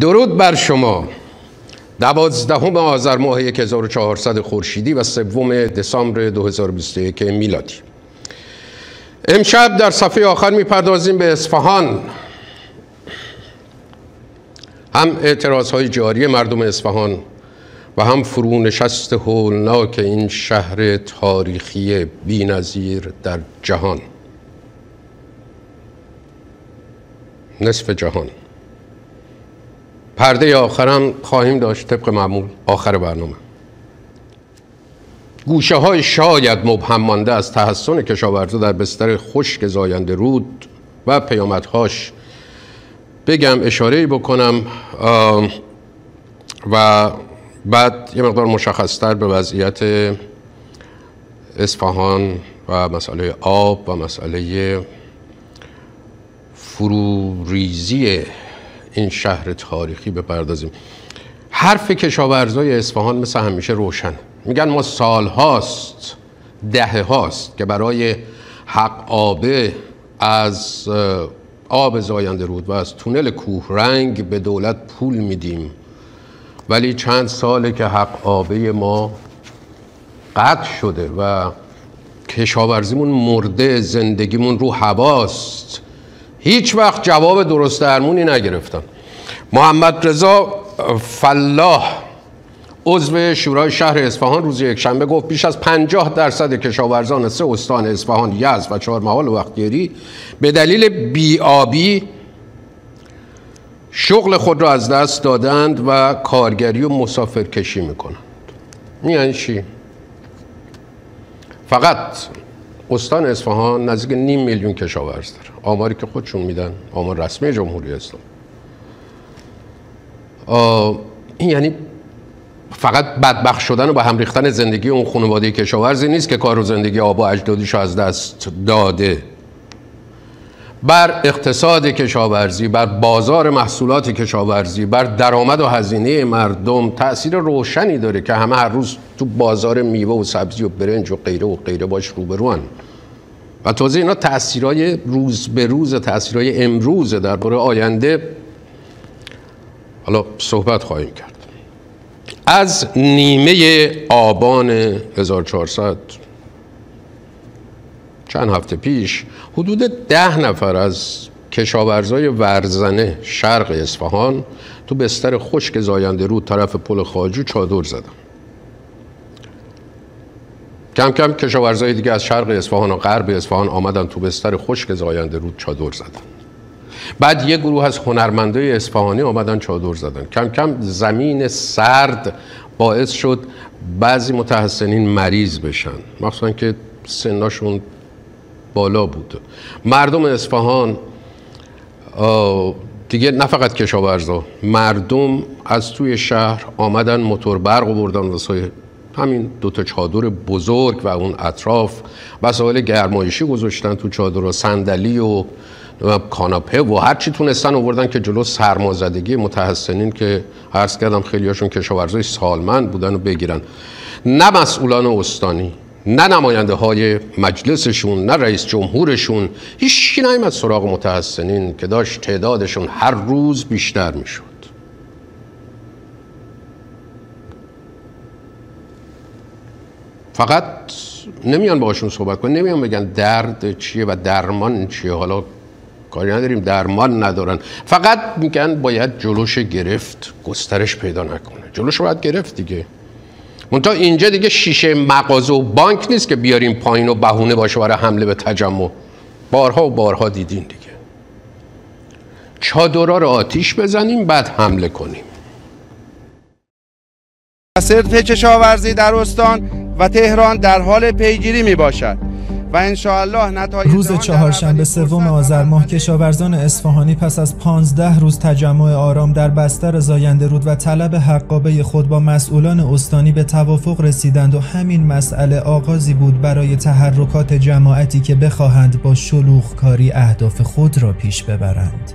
درود بر شما. دوازدهم آذر ماه 1400 خورشیدی و سوم دسامبر 2021 میلادی. امشب در صفحه آخر می‌پردازیم به اصفهان. هم اعتراض های جاری مردم اصفهان و هم فرونشست هولناک این شهر تاریخی بینظیر در جهان. نصف جهان. پرده آخرم خواهیم داشت طبق معمول. آخر برنامه. گوشه های شاید مبهم مانده از تحسن کشاورزا در بستر خشک زاینده رود و پیامدهاش بگم اشاره بکنم و بعد یه مقدار مشخصتر به وضعیت اصفهان و مسئله آب و مسئله فروریزی این شهر تاریخی بپردازیم. حرف کشاورزای اصفهان مثل همیشه روشن. میگن ما سال هاست دهه هاست که برای حق آبه از آب زاینده رود و از تونل کوه رنگ به دولت پول میدیم. ولی چند ساله که حق آبه ما قطع شده و کشاورزیمون مرده زندگیمون رو هواست هیچ وقت جواب درست درمونی نگرفتن محمد رضا فلاح عضو شورای شهر اصفهان روز یکشنبه گفت بیش از 50 درصد کشاورزان سه استان اصفهان، یزد و چهار محال و وقتگیری به دلیل بیابی شغل خود را از دست دادند و کارگری و مسافرکشی می‌کنند یعنی چی؟ فقط استان اصفهان نزدیک نیم میلیون کشاورز داره. آماری که خودشون میدن آمار رسمی جمهوری اسلام این یعنی فقط بدبخت شدن و به هم ریختن زندگی اون خانواده کشاورزی نیست که کار و زندگی آب و اجدادیش از دست داده. بر اقتصاد کشاورزی بر بازار محصولات کشاورزی بر درآمد و هزینه مردم تاثیر روشنی داره که همه هر روز تو بازار میوه و سبزی و برنج و غیره و غیره باش روبروان و تازه اینا تاثیرای روز به روز تاثیرای امروز درباره آینده حالا صحبت خواهیم کرد. از نیمه آبان 1400 چند هفته پیش حدود ده نفر از کشاورزای ورزنه شرق اصفهان تو بستر خشک زاینده رود طرف پل خاجو چادر زدن. کم کم کشاورزای دیگه از شرق اصفهان و غرب اصفهان آمدن تو بستر خشک زاینده رود چادر زدن. بعد یه گروه از هنرمندای اصفهانی آمدن چادر زدن. کم کم زمین سرد باعث شد بعضی متحسنین مریض بشن. مخصوصا که سناشون بالا بود. مردم اصفهان دیگه نه فقط کشاورزا مردم از توی شهر آمدن موتور برق بردن واسه همین دو تا چادر بزرگ و اون اطراف. وسایل گرمایشی گذاشتن تو چادر و صندلی و کاناپه و هر چی تونستن آوردن که جلو سرمازدگی متحسنین که عرض کردم خیلی هاشون کشاورزای سالمند بودن و بگیرن. نه مسئولان استانی نه نماینده های مجلسشون نه رئیس جمهورشون. هیچکی نیمد سراغ متحسنین که داشت تعدادشون هر روز بیشتر می‌شد. فقط نمیان باشون صحبت کنن نمیان بگن درد چیه و درمان چیه. حالا کاری نداریم درمان ندارن. فقط میگن باید جلوش گرفت گسترش پیدا نکنه. جلوش باید گرفت دیگه. منتها اینجا دیگه شیشه مغازه و بانک نیست که بیاریم پایین و بهونه باشه برای حمله به تجمع. بارها و بارها دیدین دیگه. چادرها رو آتیش بزنیم بعد حمله کنیم. صرف کشاورزی در استان و تهران در حال پیگیری می باشد و انشاءالله نتایج روز چهارشنبه سوم آذر ماه کشاورزان اصفهانی پس از 15 روز تجمع آرام در بستر زاینده رود و طلب حقابه خود با مسئولان استانی به توافق رسیدند و همین مسئله آغازی بود برای تحرکات جماعتی که بخواهند با شلوغ کاری اهداف خود را پیش ببرند.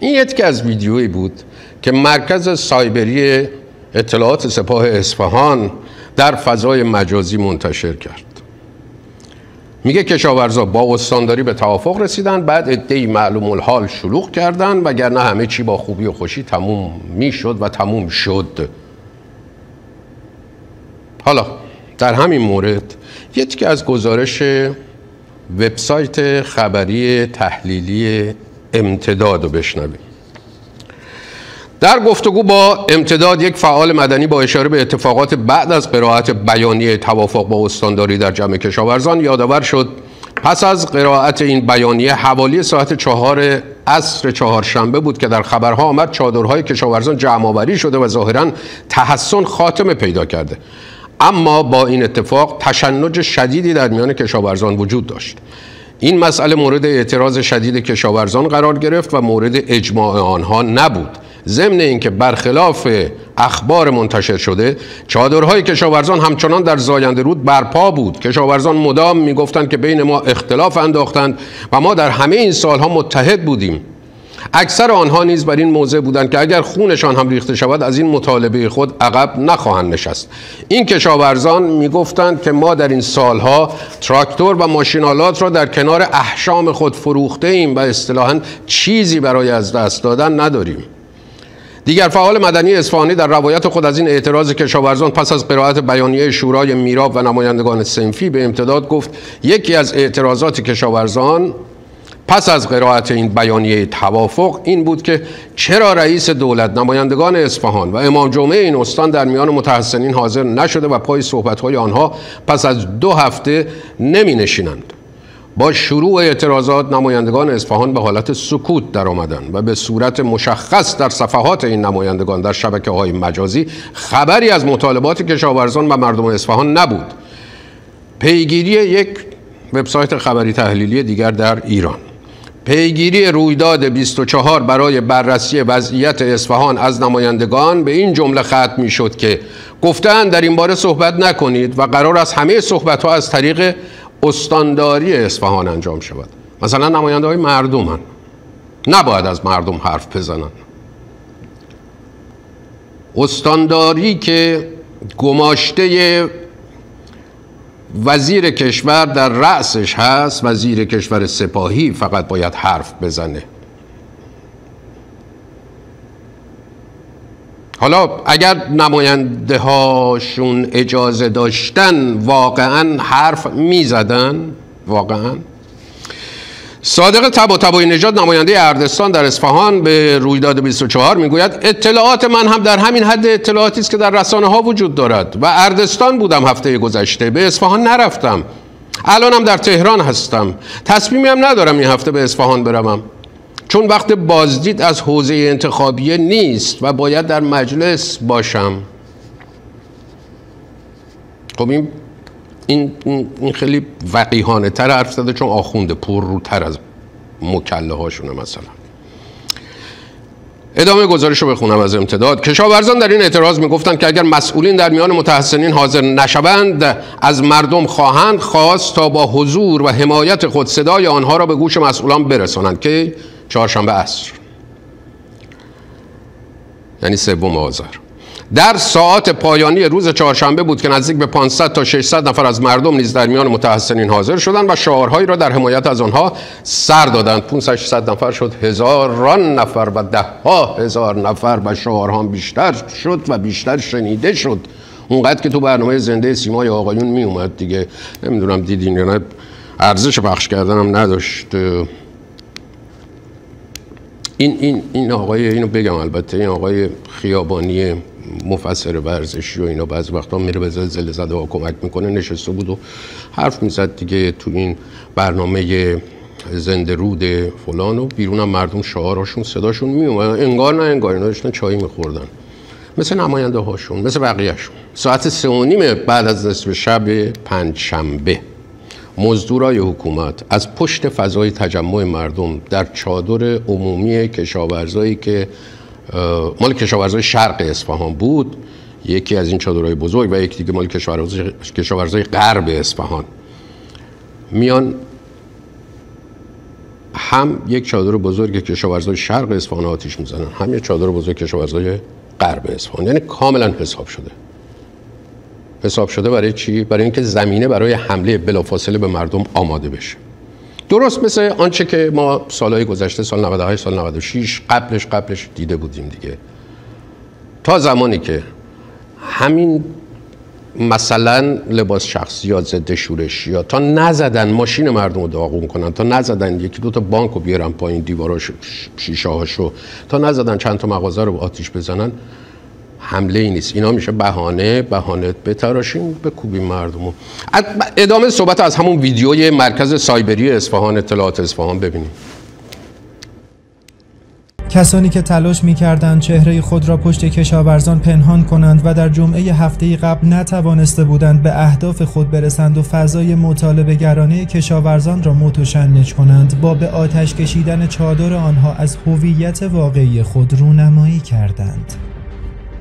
این یکی از ویدیویی بود که مرکز سایبری اطلاعات سپاه اصفهان در فضای مجازی منتشر کرد. میگه کشاورزا با استانداری به توافق رسیدن بعد ادهی معلوم الحال شلوغ کردن وگرنه همه چی با خوبی و خوشی تموم می‌شد و تموم شد. حالا در همین مورد یکی از گزارش وبسایت خبری تحلیلی امتداد رو بشنویم. در گفتگو با امتداد یک فعال مدنی با اشاره به اتفاقات بعد از قرائت بیانیه توافق با استانداری در جمع کشاورزان یادآور شد پس از قرائت این بیانیه حوالی ساعت چهار عصر چهارشنبه بود که در خبرها آمد چادرهای کشاورزان جمع آوری شده و ظاهرا تحسن خاتمه پیدا کرده. اما با این اتفاق تشنج شدیدی در میان کشاورزان وجود داشت. این مسئله مورد اعتراض شدید کشاورزان قرار گرفت و مورد اجماع آنها نبود. ضمن اینکه برخلاف اخبار منتشر شده چادرهای کشاورزان همچنان در زاینده رود برپا بود. کشاورزان مدام می‌گفتند که بین ما اختلاف انداختند و ما در همه این سالها متحد بودیم. اکثر آنها نیز بر این موضع بودند که اگر خونشان هم ریخته شود از این مطالبه خود عقب نخواهند نشست. این کشاورزان می‌گفتند که ما در این سالها تراکتور و ماشینالات را در کنار احشام خود فروخته ایم و اصطلاحا چیزی برای از دست دادن نداریم. دیگر فعال مدنی اصفهانی در روایت خود از این اعتراض کشاورزان پس از قرائت بیانیه شورای میراب و نمایندگان سنفی به امتداد گفت یکی از اعتراضات کشاورزان پس از قرائت این بیانیه توافق این بود که چرا رئیس دولت نمایندگان اصفهان و امام جمعه این استان در میان متحسنین حاضر نشده و پای صحبتهای آنها پس از دو هفته نمی نشینند با شروع اعتراضات نمایندگان اصفهان به حالت سکوت در آمدن و به صورت مشخص در صفحات این نمایندگان در شبکه های مجازی خبری از مطالبات کشاورزان و مردم اصفهان نبود. پیگیری یک وبسایت خبری تحلیلی دیگر در ایران. پیگیری رویداد 24 برای بررسی وضعیت اصفهان از نمایندگان به این جمله ختم می شد که گفتن در این باره صحبت نکنید و قرار است همه صحبت ها از طریق استانداری اصفهان انجام شود. مثلا نماینده های مردم هن. نباید از مردم حرف بزنن. استانداری که گماشته وزیر کشور در رأسش هست وزیر کشور سپاهی فقط باید حرف بزنه. حالا اگر نماینده هاشون اجازه داشتن واقعا حرف می‌زدن؟ واقعا. صادق تبا تبایی نژاد نماینده اردستان در اصفهان به رویداد 24 می‌گوید اطلاعات من هم در همین حد اطلاعاتی است که در رسانه ها وجود دارد و اردستان بودم هفته گذشته به اصفهان نرفتم. الانم در تهران هستم. تصمیمی هم ندارم این هفته به اصفهان بروم. چون وقت بازدید از حوزه انتخابیه نیست و باید در مجلس باشم. خب این این, این خیلی وقیهانه تر حرف زده چون آخونده. پر رو تر از مکله هاشونه مثلا. ادامه گزارش رو بخونم از امتداد. کشاورزان در این اعتراض می‌گفتند که اگر مسئولین در میان متحسنین حاضر نشوند از مردم خواهند خواست تا با حضور و حمایت خود صدای آنها را به گوش مسئولان برسانند که چهارشنبه عصر. یعنی سوم آذر. در ساعات پایانی روز چهارشنبه بود که نزدیک به 500 تا 600 نفر از مردم نیز در میان متحسنین حاضر شدند و شعارهایی را در حمایت از آنها سر دادند. 500 600 نفر شد هزاران نفر و ده ها هزار نفر و شعارها بیشتر شد و بیشتر شنیده شد. اونقدر که تو برنامه زنده سیمای آقایون می اومد دیگه. نمی‌دونم دیدین یا نه. ارزش پخش کردنم نداشت. این این این آقای اینو بگم البته این آقای خیابانی مفسر ورزشی و اینا بعضی وقتا میره به زلزله زده ها کمک می‌کنه نشسته بود و حرف می‌زد دیگه تو این برنامه زنده رود فلان و بیرونم مردم شعاراشون صداشون میومد انگار نه انگار اینا داشتن چای میخوردن. مثل نماینده هاشون مثل بقیهشون. ساعت سه و نیم بعد از نصف شب پنج شنبه مزدورای حکومت از پشت فضای تجمع مردم در چادر عمومی کشاورزایی که مال کشاورزای شرق اصفهان بود یکی از این چادرهای بزرگ و یکی دیگه مال کشاورزای غرب اصفهان. میان هم یک چادر بزرگ کشاورزای شرق اصفهان آتیش می‌زنن هم یک چادر بزرگ کشاورزای غرب اصفهان. یعنی کاملا حساب شده. حساب شده برای چی؟ برای اینکه زمینه برای حمله بلافاصله به مردم آماده بشه. درست مثل آنچه که ما سالهای گذشته سال 98 سال 96 قبلش قبلش دیده بودیم دیگه. تا زمانی که همین مثلا لباس شخصیات ضد شورش یا تا نزدن ماشین مردم رو داغون کنن تا نزدن یکی دو تا بانک رو بیارن پایین دیواراش شیشه هاشو تا نزدن چند تا مغازه رو آتیش بزنن حمله ای نیست. اینا میشه بهانه بهانه بتراشیم به کوبی مردم ادامه صحبت از همون ویدیوی مرکز سایبری اصفهان اطلاعات اصفهان ببینیم. کسانی که تلاش می کردند چهره خود را پشت کشاورزان پنهان کنند و در جمعه هفته قبل نتوانسته بودند به اهداف خود برسند و فضای مطالبه گرانه کشاورزان را متشنج کنند با به آتش کشیدن چادر آنها از هویت واقعی خود رونمایی کردند.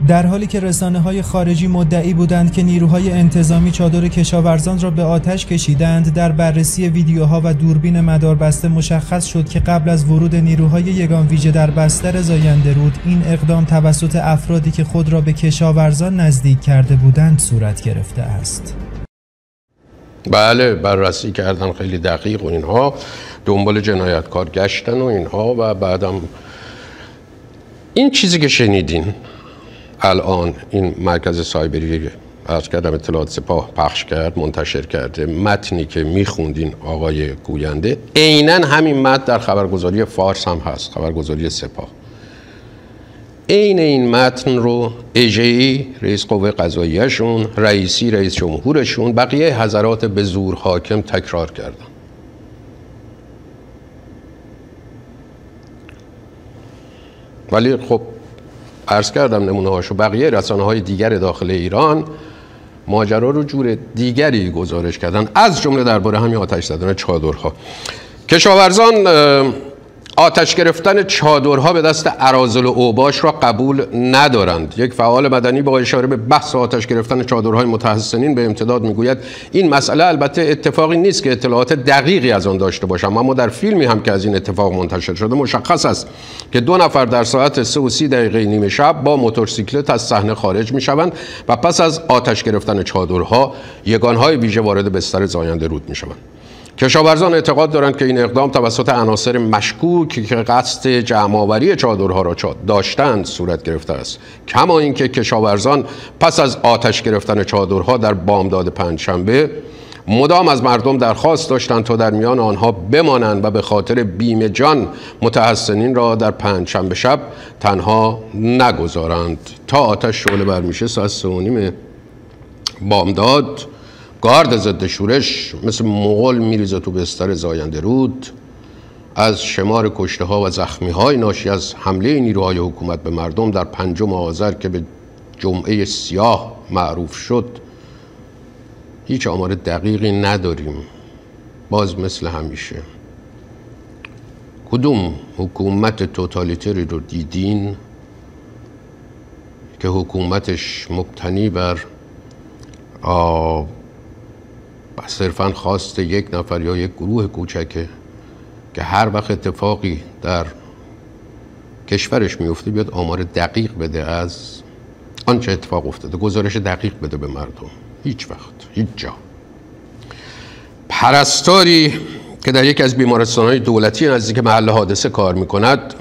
در حالی که رسانه های خارجی مدعی بودند که نیروهای انتظامی چادر کشاورزان را به آتش کشیدند در بررسی ویدیوها و دوربین مداربسته مشخص شد که قبل از ورود نیروهای یگان ویژه در بستر زاینده رود این اقدام توسط افرادی که خود را به کشاورزان نزدیک کرده بودند صورت گرفته است. بله بررسی کردن خیلی دقیق و اینها دنبال جنایتکار گشتن و اینها و بعدم این چیزی که شنیدین الان این مرکز سایبری از کردم اطلاعات سپاه پخش کرد منتشر کرده متنی که میخوندین آقای گوینده عینا همین متن در خبرگزاری فارس هم هست خبرگزاری سپاه. عین این متن رو اجهی رئیس قوه قضاییشون رئیسی رئیس جمهورشون بقیه حضرات به زور حاکم تکرار کردن. ولی خب عرض کردم نمونه هاشو بقیه رسانه های دیگر داخل ایران ماجرا رو جور دیگری گزارش کردن. از جمله درباره همین آتش زدن چادرها. کشاورزان آتش گرفتن چادرها به دست عرازل و اوباش را قبول ندارند. یک فعال مدنی با اشاره به بحث آتش گرفتن چادرهای متحسنین به امتداد می‌گوید این مسئله البته اتفاقی نیست که اطلاعات دقیقی از آن داشته باشم اما در فیلمی هم که از این اتفاق منتشر شده مشخص است که دو نفر در ساعت 3 و 30 دقیقه نیمه شب با موتورسیکلت از صحنه خارج می‌شوند و پس از آتش گرفتن چادرها یگانهای ویژه وارد بستر زاینده رود می‌شوند. کشاورزان اعتقاد دارند که این اقدام توسط عناصر مشکوک که قصد جمعآوری چادرها را داشتند صورت گرفته است. کما اینکه کشاورزان پس از آتش گرفتن چادرها در بامداد پنجشنبه مدام از مردم درخواست داشتند تا در میان آنها بمانند و به خاطر بیم جان متحسنین را در پنجشنبه شب تنها نگذارند. تا آتش شعله برمیشه ساعت سه بامداد گارد ضد شورش مثل مغول میریزه تو بستر زاینده رود. از شمار کشته ها و زخمی های ناشی از حمله نیروهای حکومت به مردم در پنجم آذر که به جمعه سیاه معروف شد هیچ آمار دقیقی نداریم. باز مثل همیشه. کدوم حکومت توتالیتری رو دیدین که حکومتش مبتنی بر صرفا خواست یک نفر یا یک گروه کوچکه که هر وقت اتفاقی در کشورش میفته بیاد آمار دقیق بده از آنچه اتفاق افتاده گزارش دقیق بده به مردم. هیچ وقت هیچ جا. پرستاری که در یک از بیمارستان های دولتی نزدیک محل حادثه کار می‌کند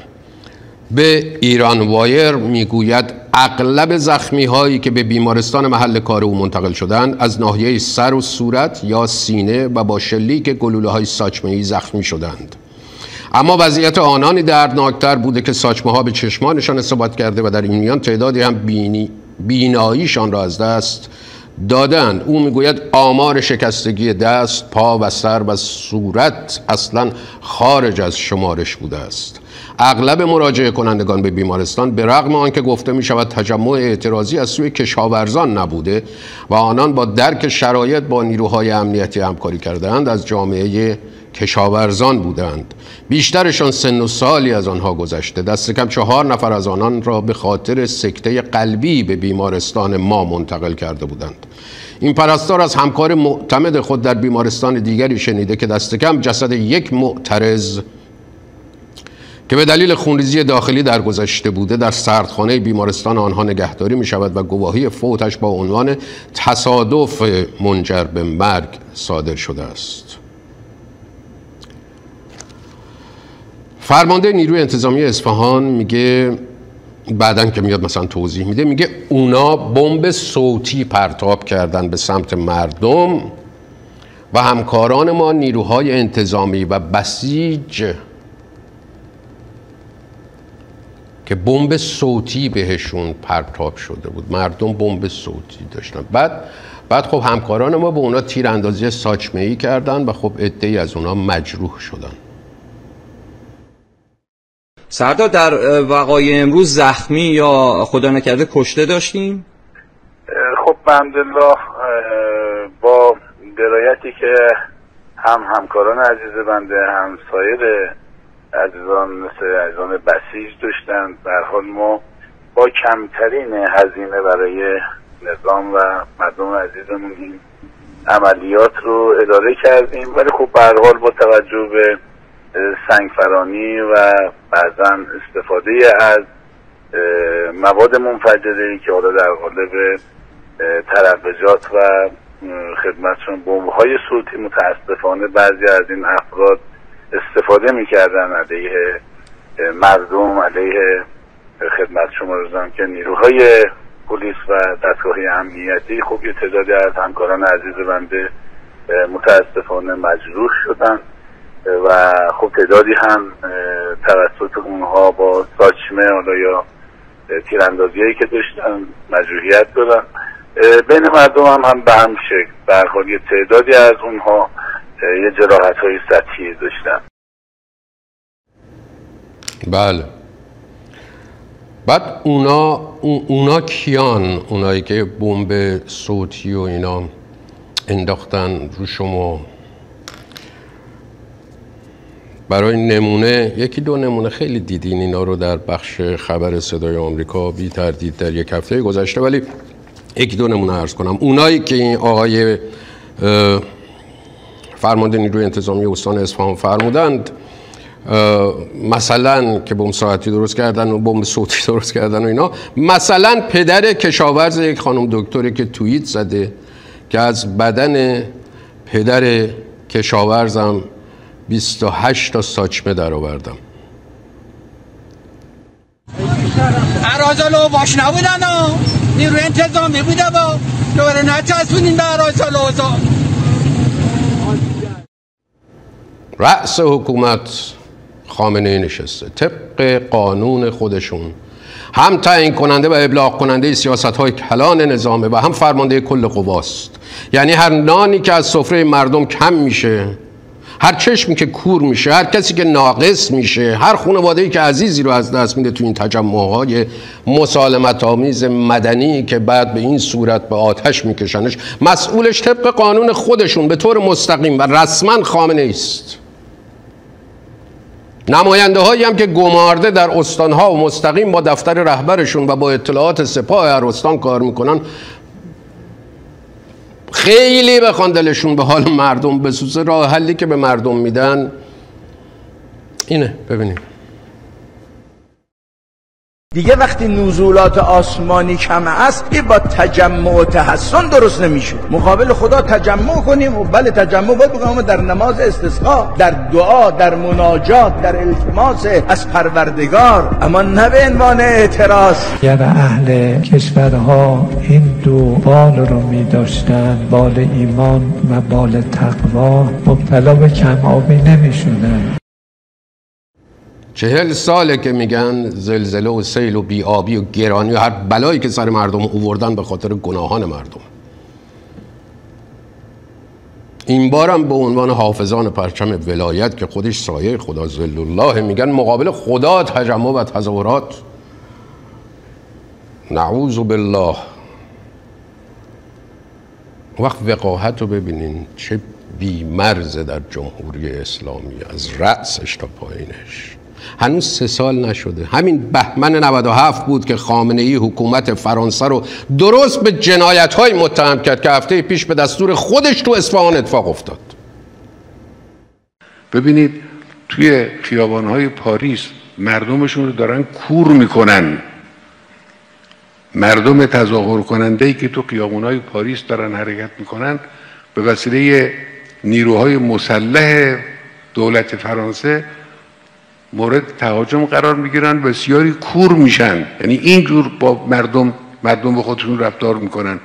به ایران وایر می‌گوید اغلب زخمی هایی که به بیمارستان محل کار او منتقل شدند از ناحیه سر و صورت یا سینه و با شلیک گلوله های ساچمه ای زخمی شدند. اما وضعیت آنانی دردناکتر بوده که ساچمه ها به چشمانشان اصابت کرده و در این میان تعدادی هم بینی بیناییشان را از دست دادند. او می‌گوید آمار شکستگی دست پا و سر و صورت اصلا خارج از شمارش بوده است. اغلب مراجعه کنندگان به بیمارستان به رغم آنکه گفته می شود تجمع اعتراضی از سوی کشاورزان نبوده و آنان با درک شرایط با نیروهای امنیتی همکاری کردند از جامعه کشاورزان بودند. بیشترشان سن و سالی از آنها گذشته. دست کم چهار نفر از آنان را به خاطر سکته قلبی به بیمارستان ما منتقل کرده بودند. این پرستار از همکار معتمد خود در بیمارستان دیگری شنیده که دست کم جسد یک معترض که به دلیل خونریزی داخلی در گذشته بوده در سردخانه بیمارستان آنها نگهداری می شود و گواهی فوتش با عنوان تصادف منجر به مرگ صادر شده است. فرمانده نیروی انتظامی اصفهان میگه بعدا که میاد مثلا توضیح میده میگه اونا بمب صوتی پرتاب کردن به سمت مردم و همکاران ما نیروهای انتظامی و بسیج که بمب صوتی بهشون پرتاب شده بود. مردم بمب صوتی داشتن. بعد بعد خب همکاران ما به اونا تیراندازی ساچمه ای کردن و خب عده‌ای از اونا مجروح شدن. سردار در وقای امروز زخمی یا خدا نکرده کشته داشتیم؟ خب الحمدلله با درایتی که هم همکاران عزیز بنده هم سایر عزیزان مثل عزیزان بسیج داشتن. در حال ما با کمترین هزینه برای نظام و مردم عزیزمون این عملیات رو اداره کردیم. ولی خب به حال با توجه به سنگفرانی و بعضا استفاده از مواد منفجره که حالا در قالب ترقجات و خدمتشون بمب های صوتی متاسفانه بعضی از این افراد استفاده می‌کردن علیه مردم علیه خدمت شما روزم که نیروهای پلیس و دستگاه امنیتی خب یه تعدادی از همکاران عزیز بنده متاسفانه مجروح شدن. و خب تعدادی هم توسط اونها با ساچمه حالا یا تیراندازی که داشتن مجروحیت دارن بین مردم هم هم به هم شکل برخواد تعدادی از اونها یه جراحت های سطحی داشتن بله. بعد اونا اونا کیان؟ اونایی که بمب صوتی و اینا انداختن رو شما. برای نمونه یکی دو نمونه خیلی دیدین اینا رو در بخش خبر صدای آمریکا. بی تردید در یک هفته گذشته ولی یکی دو نمونه عرض کنم. اونایی که این آقای فرمانده نیروی انتظامی استان اصفهان فرمودند مثلا که بم ساعتی درست کردن و بمب صوتی درست کردن و اینا مثلا پدر کشاورز یک خانم دکتری که توییت زده که از بدن پدر کشاورزم 28 تا ساچمه در آوردم. عراضالو باش نبودن نیروی انتظامی بوده با. دوباره نچسبونین به عراضالو رأس حکومت خامنه نشسته طبق قانون خودشون. هم تعیین کننده و ابلاغ کننده سیاست های کلان نظامه و هم فرمانده کل قواست. یعنی هر نانی که از سفره مردم کم میشه هر چشمی که کور میشه هر کسی که ناقص میشه هر خانواده ای که عزیزی رو از دست میده تو این تجمع مسالمت آمیز مدنی که بعد به این صورت به آتش میکشنش مسئولش طبق قانون خودشون به طور مستقیم و رسما خامنه است نماینده هایی هم که گمارده در استانها و مستقیم با دفتر رهبرشون و با اطلاعات سپاه هر استان کار می‌کنن خیلی بخوان دلشون به حال مردم بسوزه. راه حلی که به مردم میدن اینه. ببینیم. دیگه وقتی نزولات آسمانی کم است با تجمع و تحسن درست نمیشه. مقابل خدا تجمع کنیم و بله تجمع باید بکنیم در نماز استسقا در دعا در مناجات در التماس از پروردگار. اما نه به عنوان اعتراض. یعنی اهل کشورها این دو بال رو می داشتن بال ایمان و بال تقوا. مبتلا به کم آبی نمی شدن. چهل ساله که میگن زلزله و سیل و بیابی و گرانی و هر بلایی که سر مردم اووردن به خاطر گناهان مردم. این بارم به عنوان حافظان پرچم ولایت که خودش سایه خدا زل الله میگن مقابل خدا تجمع و تظاهرات. نعوذ بالله. وقت وقاحت رو ببینین چه بیمرزه در جمهوری اسلامی از رأسش تا پایینش. هنوز سه سال نشده. همین بهمن 97 بود که خامنه ای حکومت فرانسه رو درست به جنایت های متهم کرد که هفته پیش به دستور خودش تو اصفهان اتفاق افتاد. ببینید توی خیابان های پاریس مردمشون رو دارن کور می‌کنن. مردم تظاهر کننده ای که تو خیابونای پاریس دارن حرکت می‌کنن به وسیله نیروهای مسلح دولت فرانسه مورد تهاجم قرار می‌گیرن بسیاری کور میشن. یعنی اینجور با مردم مردم به خودشون رفتار می‌کنن.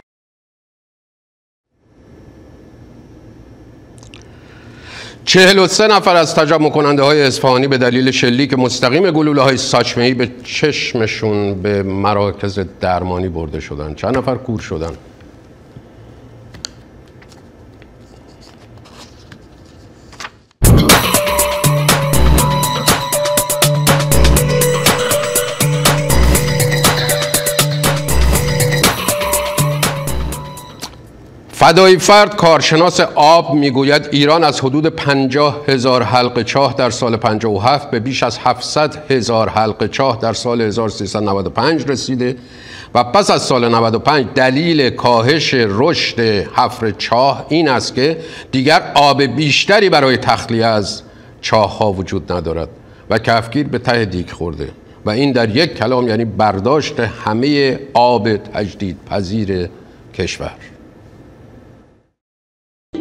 43 نفر از تجمع کننده های اصفهانی به دلیل شلیک مستقیم گلوله های ساچمه‌ای به چشمشون به مراکز درمانی برده شدن. چند نفر کور شدن؟ فدایی فرد کارشناس آب می‌گوید ایران از حدود 50 هزار حلقه چاه در سال 57 به بیش از 700 هزار حلقه چاه در سال 1395 رسیده و پس از سال 95 دلیل کاهش رشد حفر چاه این است که دیگر آب بیشتری برای تخلیه از چاه ها وجود ندارد و کفگیر به ته دیگ خورده و این در یک کلام یعنی برداشت همه آب تجدید پذیر کشور.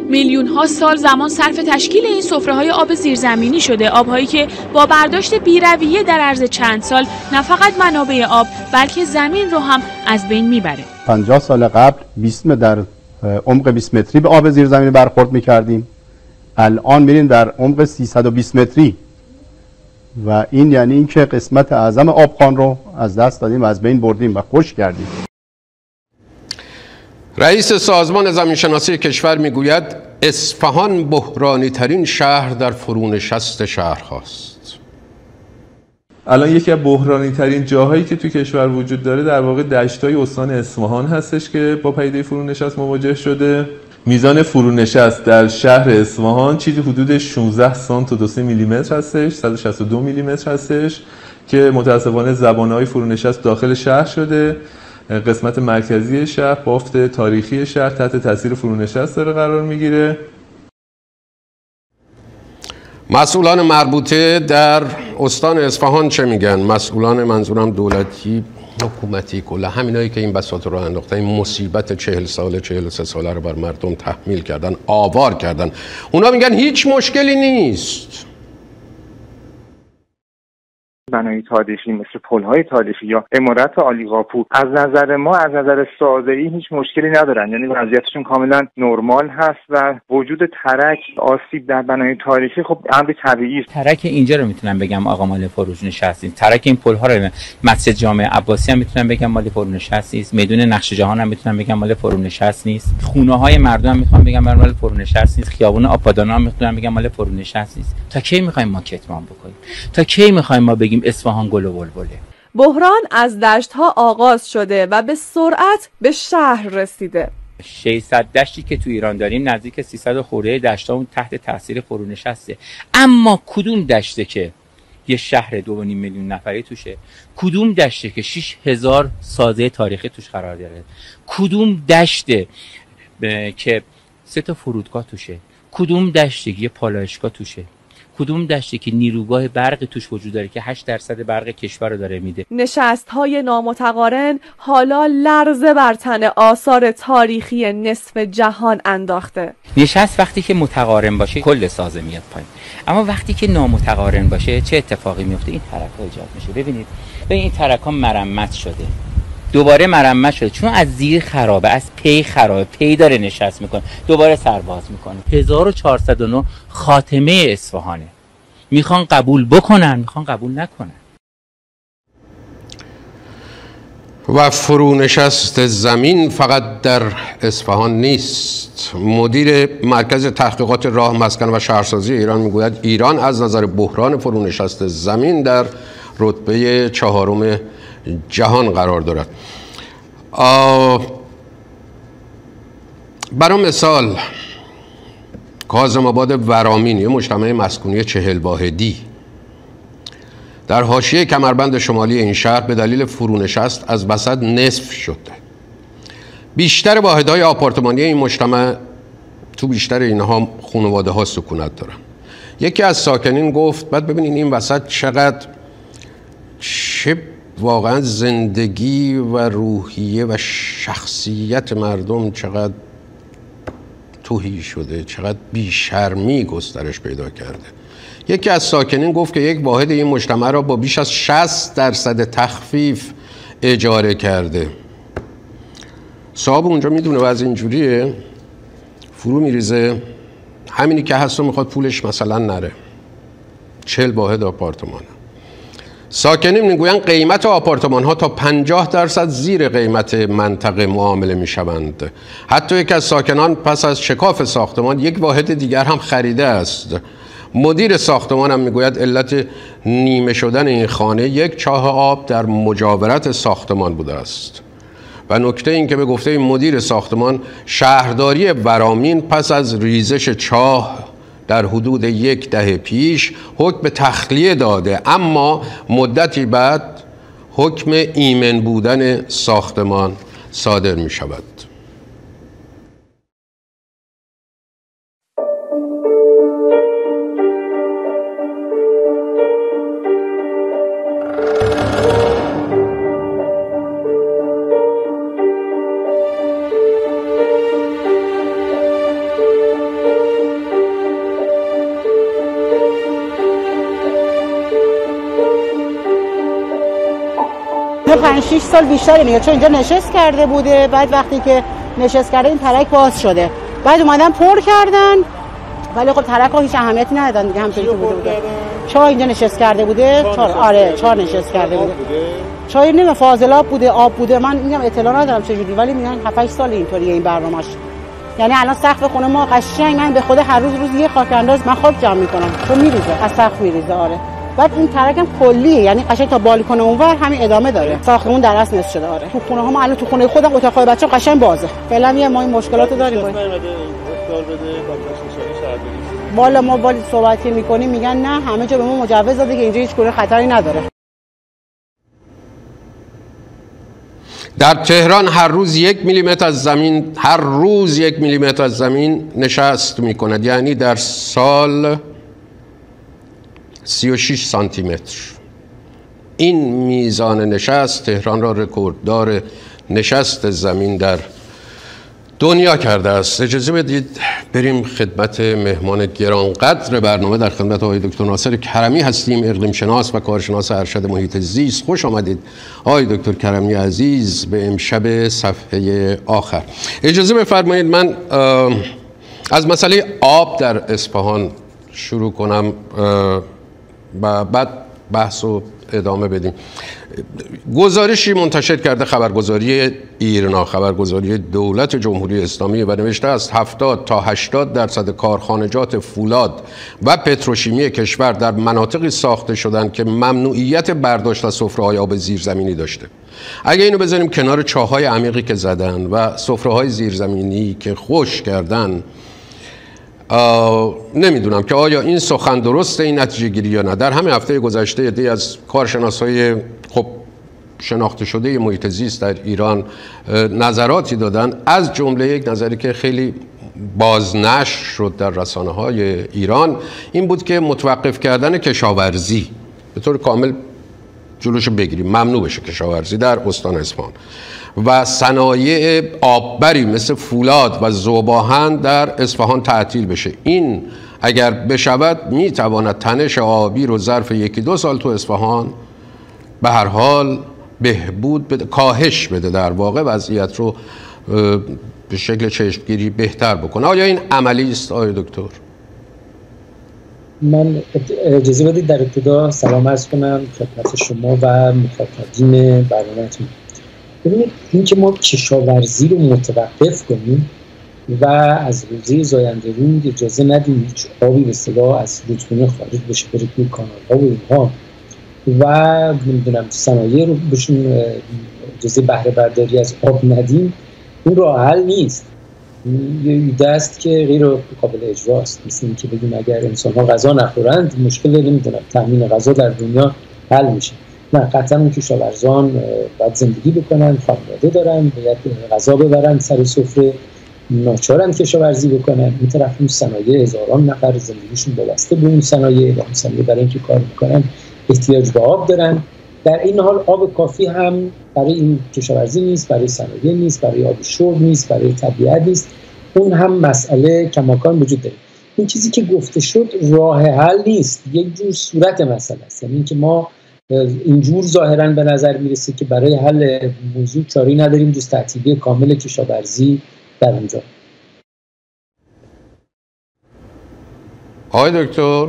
میلیون ها سال زمان صرف تشکیل این سفره های آب زیرزمینی شده آبهایی که با برداشت بیرویه در عرض چند سال نه فقط منابع آب بلکه زمین رو هم از بین می‌بره. 50 سال قبل 20 در عمق 20 متری به آب زیرزمینی برخورد می‌کردیم. الان میریم در عمق 320 متری. و این یعنی اینکه قسمت اعظم آبخان رو از دست دادیم و از بین بردیم و خوش کردیم. رئیس سازمان زمینشناسی کشور می‌گوید اصفهان بحرانی ترین شهر در فرونشست شهر هاست الان یکی از بحرانی ترین جاهایی که تو کشور وجود داره در واقع دشتای استان اصفهان هستش که با پیده فرونشست مواجه شده. میزان فرونشست در شهر اصفهان چیزی حدود 16 سانت و 2 میلیمتر هستش 162 میلیمتر هستش که متاسفانه زبانهای فرونشست داخل شهر شده. قسمت مرکزی شهر بافت تاریخی شهر تحت تاثیر فرونشست داره قرار می‌گیره. مسئولان مربوطه در استان اصفهان چه میگن؟ مسئولان منظورم دولتی حکومتی کلا همینایی که این بساط رو انداختن این مصیبت چهل ساله چهل سه ساله رو بر مردم تحمیل کردن آوار کردن. اونا میگن هیچ مشکلی نیست. بنای تاریخی مثل پلهای تاریخی یا امارت عالیقاپو از نظر ما از نظر ساده ای هیچ مشکلی ندارن. یعنی وضعیتشون کاملا نرمال هست و وجود ترک آسیب در بنای تاریخی خب امر طبیعی است ترک اینجا رو می‌تونم بگم آقا مال فروش نشستیم ترک این پلها رو مسجد جامع عباسی هم می‌تونم بگم مال فرو نشست نیست. میدون نقش جهان هم می‌تونم بگم مال فرو نشست نیست. خونه های مردم هم می‌تونم بگم مال فرو نشست نیست. خیابون آپادانا هم می‌تونم بگم مال فرو نشست نیست. تا کی می‌خوایم ما کتمان بکنیم؟ تا کی می‌خوایم ما بگیم اصفهان گل و بلبله. بحران از دشت ها آغاز شده و به سرعت به شهر رسیده. 600 دشتی که تو ایران داریم نزدیک 300 خورده دشت اون تحت تاثیر فرونشسته اما کدوم دشته که یه شهر دو میلیون نفری توشه؟ کدوم دشته که 6000 سازه تاریخی توش قرار داره؟ کدوم دشته که سه تا فرودگاه توشه؟ کدوم دشته یه پالایشگاه توشه؟ کدوم دشته که نیروگاه برق توش وجود داره که 8 درصد برق کشور رو داره میده؟ نشست های نامتقارن حالا لرزه بر تن آثار تاریخی نصف جهان انداخته. نشست وقتی که متقارن باشه کل سازه میاد پایین. اما وقتی که نامتقارن باشه چه اتفاقی میفته؟ این ترک ها ایجاد میشه. ببینید به این ترک ها مرمت شده. دوباره مرمت شده چون از زیر خرابه از پی خرابه پی داره نشست می‌کنه. دوباره سرباز می‌کنه. 1409 خاتمه اصفهانه. می‌خوان قبول بکنن می‌خوان قبول نکنن. و فرونشست زمین فقط در اصفهان نیست. مدیر مرکز تحقیقات راه مسکن و شهرسازی ایران می‌گوید ایران از نظر بحران فرونشست زمین در رتبه چهارم جهان قرار دارد. برای مثال کازم آباد ورامین یه مجتمع مسکونی چهل واحدی. در حاشیه کمربند شمالی این شهر به دلیل فرونشست از بسد نصف شده. بیشتر واحدهای آپارتمانی این مجتمع تو بیشتر اینها خانواده ها سکونت دارن. یکی از ساکنین گفت بعد ببینین این وسط چقدر چه واقعا زندگی و روحیه و شخصیت مردم چقدر توهی شده چقدر بیشرمی گسترش پیدا کرده. یکی از ساکنین گفت که یک واحد این مجتمع را با بیش از 60 درصد تخفیف اجاره کرده. صاحب اونجا می‌دونه و از اینجوریه. فرو میریزه. همینی که هست و می‌خواد پولش مثلا نره. چل واحد آپارتمان ساکنین می‌گویند قیمت آپارتمان ها تا 50 درصد زیر قیمت منطقه معامله می‌شوند. حتی یک از ساکنان پس از شکاف ساختمان یک واحد دیگر هم خریده است. مدیر ساختمان هم می‌گوید علت نیمه شدن این خانه یک چاه آب در مجاورت ساختمان بوده است. و نکته این که به گفته مدیر ساختمان شهرداری ورامین پس از ریزش چاه در حدود یک دهه پیش حکم تخلیه داده. اما مدتی بعد حکم ایمن بودن ساختمان صادر می شود 6 سال بیشتر میاد چون اینجا نشست کرده بوده. بعد وقتی که نشست کرده این ترک باز شده. بعد اومدن پر کردن. ولی خب ترک ها هیچ اهمیتی ندادن دیگه همچنین که بوده بوده. چای اینجا نشست کرده بوده. چهار آره چهار نشست کرده بوده. چای نمی‌دونم فاضلاب بوده آب بوده. من میگم اطلاع ندارم چجوری ولی میگن 7 8 سال اینطوریه این برنامه‌اش. یعنی الان سقف خونه ما قشنگ. من به خود هر روز روز یه خاک انداز من خاک جمع می‌کنم. چون میریزه از سقف میریزه آره. بعد این ترک هم کلیه یعنی قشنگ تا بالکن اونور همین ادامه داره. ساختمون در اصل نصف شده آره. تو خونه ها ما الان تو خونه خودم اتاقای بچه قشنگ بازه. فعلا یه ما این مشکلات داریم. بالا ما بالا صحبتی می‌کنیم میگن نه همه جا به ما مجوز داده که اینجا هیچ گونه خطری نداره. در تهران هر روز یک میلیمتر از زمین هر روز یک میلیمتر از زمین نشست می کند یعنی در سال 36 سانتی متر این میزان نشست تهران را رکورددار نشست زمین در دنیا کرده است. اجازه بدید بریم خدمت مهمان گرانقدر برنامه در خدمت آقای دکتر ناصر کرمی هستیم اقلیم شناس و کارشناس ارشد محیط زیست. خوش آمدید آقای دکتر کرمی عزیز به امشب صفحه آخر. اجازه بفرمایید من از مسئله آب در اصفهان شروع کنم. و بعد بحث رو ادامه بدیم. گزارشی منتشر کرده خبرگزاری ایرنا خبرگزاری دولت جمهوری اسلامی و نوشته است 70 تا 80 درصد کارخانجات فولاد و پتروشیمی کشور در مناطقی ساخته شدند که ممنوعیت برداشت از سفره آب زیرزمینی داشته. اگه اینو بذاریم کنار چاهای عمیقی که زدن و سفره های زیرزمینی که خوش کردن نمی‌دونم که آیا این سخن درسته این نتیجه گیری یا نه. در همه هفته گذشته دی از کارشناس های خب شناخته شده محیط زیست در ایران نظراتی دادن. از جمله یک نظری که خیلی بازنش شد در رسانه های ایران این بود که متوقف کردن کشاورزی. به طور کامل جلوش بگیریم. ممنوع بشه کشاورزی در استان اصفهان. و صنایع آببری مثل فولاد و زوباهن در اصفهان تعطیل بشه. این اگر بشود می‌تواند تنش آبی رو ظرف یکی دو سال تو اصفهان به هر حال بهبود بده کاهش بده در واقع وضعیت رو به شکل چشمگیری بهتر بکنه. آیا این عملی است آیا دکتر؟ من اجازه بدید در ابتدا سلام عرض کنم خدمت شما و مخاطبین برنامهتون. ببینید اینکه ما کشاورزی رو متوقف کنیم و از روزی زاینده رود اجازه ندیم هیچ آبی به صدا از رودخونه خارج بشه بره توی کانال ها و اینها. و نمی‌دونم صنایع رو بهشون اجازه بهره برداری از آب ندیم اون راه حل نیست. یه دست که غیر قابل اجراست مثل اینکه بگیم اگر انسان ها غذا نخورند مشکل نمی‌دونم تامین غذا در دنیا حل میشه. نه قطعا اون کشاورزان باید زندگی بکنن خانواده دارن باید غذا ببرن سر سفره ناچارن کشاورزی بکنن. این طرف اون صنایع هزاران نفر زندگیشون وابسته به اون صنایع و اون صنایع برای اینکه کار می‌کنن احتیاج به آب دارن. در این حال آب کافی هم برای این کشاورزی نیست برای صنایع نیست برای آب شرب نیست برای طبیعت نیست. اون هم مسئله کماکان وجود داره. این چیزی که گفته شد راه حل نیست. یک جور صورت مسئله است. یعنی اینکه ما اینجور ظاهرا به نظر می‌رسه که برای حل موضوع چاری نداریم. جز تعطیلی کامل کشاورزی در اونجا. آقای دکتر؟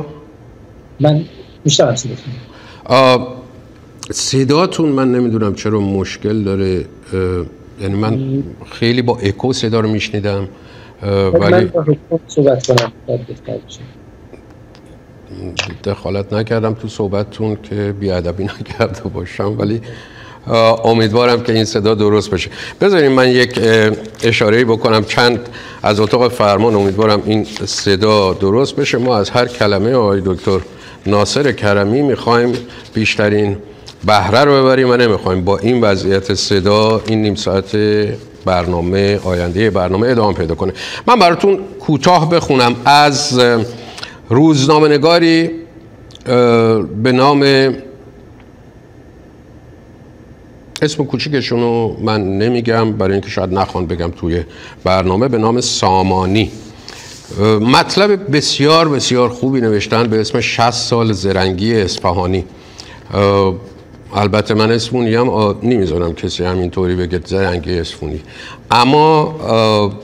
من میشتم صداتون من نمی‌دونم چرا مشکل داره. یعنی من خیلی با اکو صدا رو میشنیدم. ولی صحبت کنم. دخالت نکردم تو صحبتتون که بیادبی نکرده باشم ولی امیدوارم که این صدا درست بشه. بذاریم من یک اشاره بکنم. چند از اتاق فرمان امیدوارم این صدا درست بشه. ما از هر کلمه آقای دکتر ناصر کرمی می‌خوایم بیشترین بهره رو ببریم و نمی‌خوایم با این وضعیت صدا این نیم ساعت برنامه آینده برنامه ادامه پیدا کنه. من براتون کوتاه بخونم. از روزنامه نگاری به نام اسم کوچیکشون رو من نمیگم برای اینکه شاید نخوان بگم توی برنامه به نام سامانی. مطلب بسیار بسیار خوبی نوشتن به اسم 60 سال زرنگی اصفهانی. البته من اسفونی هم نمی‌ذارم کسی همینطوری بگه زرنگی اسفونی اما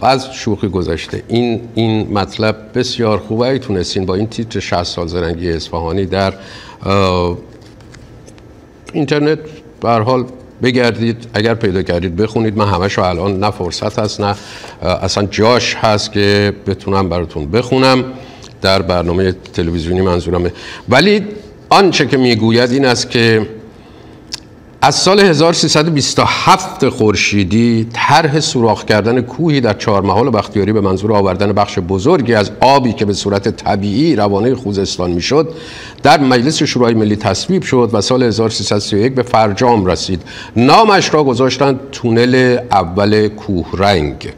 از شوخی گذشته این این مطلب بسیار خوبه ای تونستین با این تیتر 60 سال زرنگی اصفهانی در اینترنت به حال بگردید. اگر پیدا کردید بخونید. من همش الان نه فرصت هست نه اصلا جاش هست که بتونم براتون بخونم. در برنامه تلویزیونی منظورمه. ولی آنچه که می‌گوید این است که از سال 1327 خورشیدی طرح سوراخ کردن کوهی در چهارمحال بختیاری به منظور آوردن بخش بزرگی از آبی که به صورت طبیعی روانه خوزستان می‌شد در مجلس شورای ملی تصویب شد و سال 1331 به فرجام رسید. نامش را گذاشتند تونل اول کوه رنگ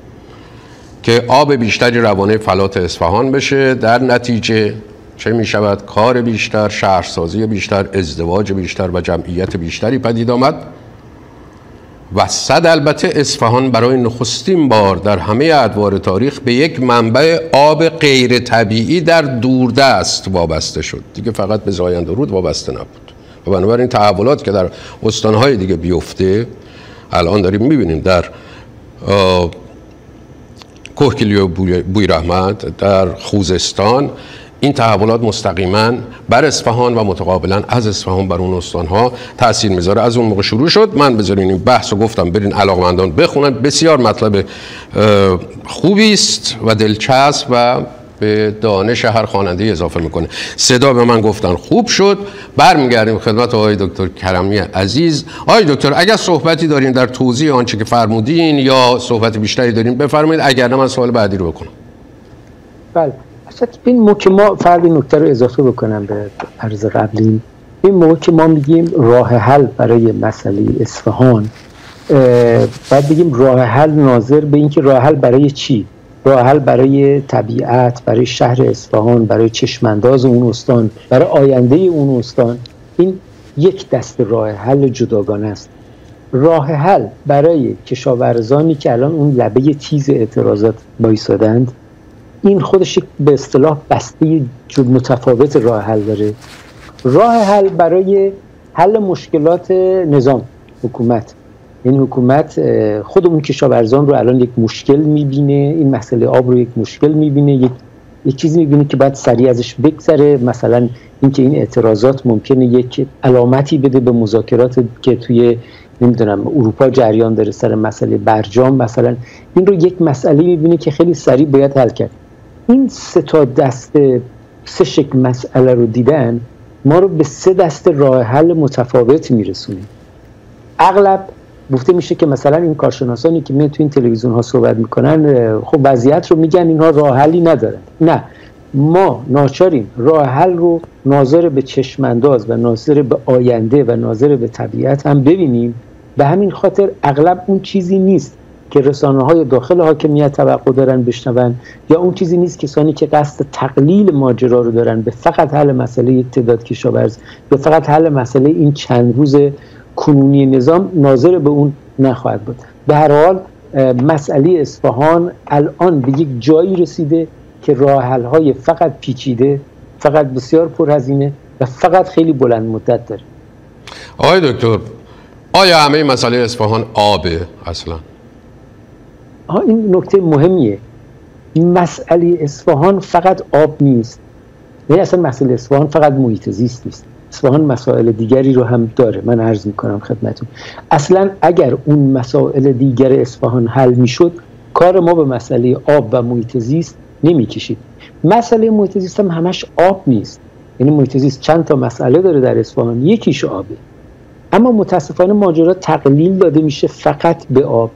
که آب بیشتری روانه فلات اصفهان بشه. در نتیجه چه می شود کار بیشتر شهرسازی بیشتر ازدواج بیشتر و جمعیت بیشتری پدید آمد. و صد البته اصفهان برای نخستین بار در همه ادوار تاریخ به یک منبع آب غیر طبیعی در دوردست وابسته شد. دیگه فقط به زاینده رود وابسته نبود. و بنابراین تحولات که در استانهای دیگه بیفته الان داریم می‌بینیم در کوهکلی و بوی رحمت در خوزستان این تحولات مستقیما بر اصفهان و متقابلا از اصفهان بر اون استانها تاثیر می‌ذاره. از اون موقع شروع شد من بذارین این بحث گفتم برین علاقمندان بخونن. بسیار مطلب خوبی است و دلچسب و به دانش هر خواننده اضافه می‌کنه. صدا به من گفتن خوب شد. برمیگردیم خدمت آقای دکتر کرمی عزیز. آقای دکتر اگر صحبتی دارین در توضیح آنچه که فرمودین یا صحبت بیشتری دارین بفرمایید اگر نه من سوال بعدی رو بکنم. بله. این موقع ما فرد نکته رو اضافه بکنم به عرض قبلی این موقع که ما میگیم راه حل برای مسئله اصفهان باید بگیم راه حل ناظر به اینکه راه حل برای چی؟ راه حل برای طبیعت برای شهر اصفهان برای چشمانداز اون استان برای آینده اون استان. این یک دست راه حل جداگانه است. راه حل برای کشاورزانی که الان اون لبه تیز اعتراضات بایستادند این خودش به اصطلاح بسته متفاوت راه حل داره. راه حل برای حل مشکلات نظام حکومت. این حکومت خود اون کشاورزان رو الان یک مشکل می‌بینه این مسئله آب رو یک مشکل می‌بینه یک یک چیزی می‌بینه که باید سریع ازش بگذره. مثلا اینکه این اعتراضات ممکنه یک علامتی بده به مذاکرات که توی نمی‌دونم اروپا جریان داره سر مسئله برجام مثلا. این رو یک مسئله می‌بینه که خیلی سریع باید حل کرد. این سه تا دست سه شکل مسئله رو دیدن ما رو به سه دست راه حل متفاوت میرسونه. اغلب گفته میشه که مثلا این کارشناسانی که می تو این تلویزیون ها صحبت می‌کنن خب وضعیت رو میگن اینها راه حلی ندارن. نه. ما ناچاریم راه حل رو ناظر به چشمانداز و ناظر به آینده و ناظر به طبیعت هم ببینیم. به همین خاطر اغلب اون چیزی نیست. که رسانه های داخل حاکمیت توقع دارن بشنون یا اون چیزی نیست کسانی که قصد تقلیل ماجرا رو دارن به فقط حل مسئله تعداد کشاورز به فقط حل مسئله این چند روز کنونی نظام ناظر به اون نخواهد بود. به هر حال مسئله اصفهان الان به یک جایی رسیده که راه های فقط پیچیده فقط بسیار پرهزینه و فقط خیلی بلند مدت داره. آقای دکتر آیا همه مسئله اصفهان آبه اصلا؟ ها این نکته مهمیه. مسئله اصفهان فقط آب نیست. یعنی اصلا مسئله اصفهان فقط محیط زیست نیست. اصفهان مسائل دیگری رو هم داره. من عرض می‌کنم خدمتون. اصلا اگر اون مسائل دیگر اصفهان حل می‌شد کار ما به مسئله آب و محیط زیست نمی‌کشید. مسئله محیط زیست هم همش آب نیست. یعنی محیط زیست چند تا مسئله داره در اصفهان. یکیش آبه. اما متاسفانه ماجرا تقلیل داده میشه فقط به آب.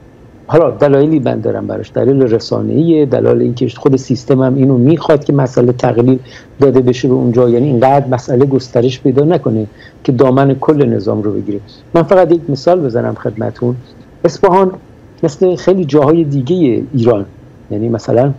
حالا دلایلی من دارم براش. دلیل رسانه‌ای دلایل اینکه خود سیستم هم اینو می‌خواد که مسئله تقلیل داده بشه به اونجا. یعنی اینقدر مسئله گسترش پیدا نکنه که دامن کل نظام رو بگیره. من فقط یک مثال بزنم خدمتون. اصفهان مثل خیلی جاهای دیگه ایران یعنی مثلا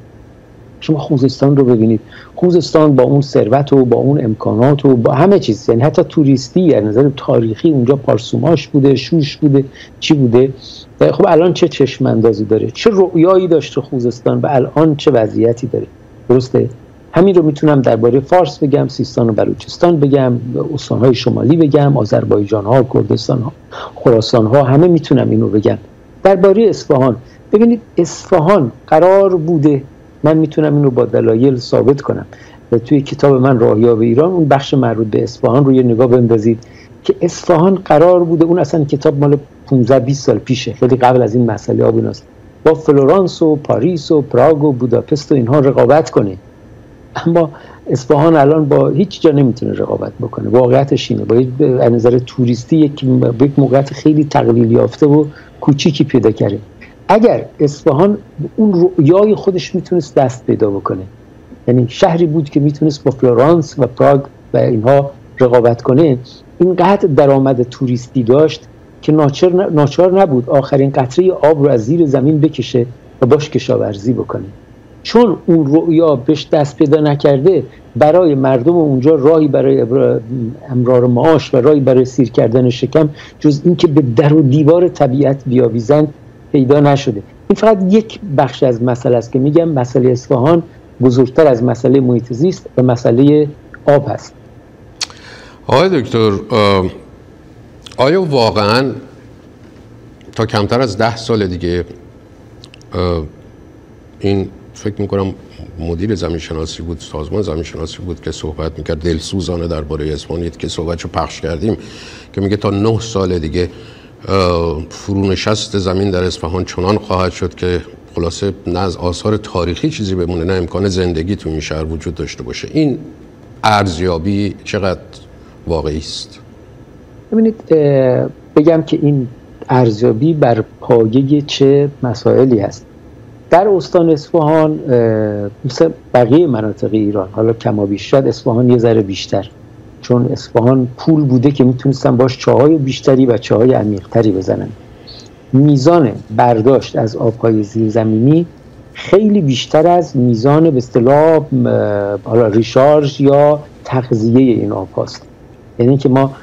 شما خوزستان رو ببینید. خوزستان با اون ثروت و با اون امکانات و با همه چیز. یعنی حتی توریستی از نظر تاریخی اونجا پارسوماش بوده شوش بوده چی بوده. خب الان چه چشم اندازی داره؟ چه رؤیایی داشته خوزستان و الان چه وضعیتی داره؟ درسته؟ همین رو می‌تونم درباره فارس بگم سیستان و بلوچستان بگم استانهای شمالی بگم آذربایجان ها کردستان ها خراسان ها همه می‌تونم اینو بگم. درباره اصفهان. ببینید اصفهان قرار بوده من می‌تونم اینو با دلایل ثابت کنم. و توی کتاب من راهیاب ایران اون بخش مربوط به اصفهان رو یه نگاه بندازید که اصفهان قرار بوده اون اصلا کتاب مال 15 20 سال پیشه. خیلی قبل از این مسئله آب و ایناست با فلورانس و پاریس و پراگ و بوداپست و اینها رقابت کنه. اما اصفهان الان با هیچ جا نمی‌تونه رقابت بکنه. واقعیتش اینه. با از نظر توریستی یک یک موقعیت خیلی تقلیل یافته و کوچیکی پیدا کرده. اگر اصفهان اون رؤیای خودش می‌تونست دست پیدا بکنه یعنی شهری بود که می‌تونست با فلورانس و پراگ و اینها رقابت کنه اینقدر درآمد توریستی داشت که ناچار, ناچار نبود آخرین قطره آب رو از زیر زمین بکشه و باش کشاورزی بکنه. چون اون رؤیا بهش دست پیدا نکرده برای مردم اونجا راهی برای امرار معاش و راهی برای سیر کردن شکم جز اینکه به در و دیوار طبیعت بیاویزن پیدا نشده. این فقط یک بخش از مسئله است که میگم مسئله اصفهان بزرگتر از مسئله محیط زیست و مسئله آب هست. آقای دکتر آیا واقعا تا کمتر از ده سال دیگه این فکر می‌کنم مدیر زمین شناسی بود سازمان زمین شناسی بود که صحبت می‌کرد دلسوزانه درباره اسپانیت که صحبتشو پخش کردیم که میگه تا نه سال دیگه فرونشست زمین در اصفهان چنان خواهد شد که خلاصه نه از آثار تاریخی چیزی بمونه نه امکان زندگی تو این شهر وجود داشته باشه. این ارزیابی چقدر واقعی است؟ ببینید بگم که این ارزیابی بر پایه چه مسائلی هست. در استان اصفهان مثل بقیه مناطق ایران حالا کما بیش شاید اصفهان یه ذره بیشتر. چون اصفهان پول بوده که می‌تونستن باش چاهای بیشتری و چاهای عمیقتری بزنن. میزان برداشت از آبهای زیرزمینی خیلی بیشتر از میزان به اصطلاح حالا یا تغذیه این آب هاست یعنی که ما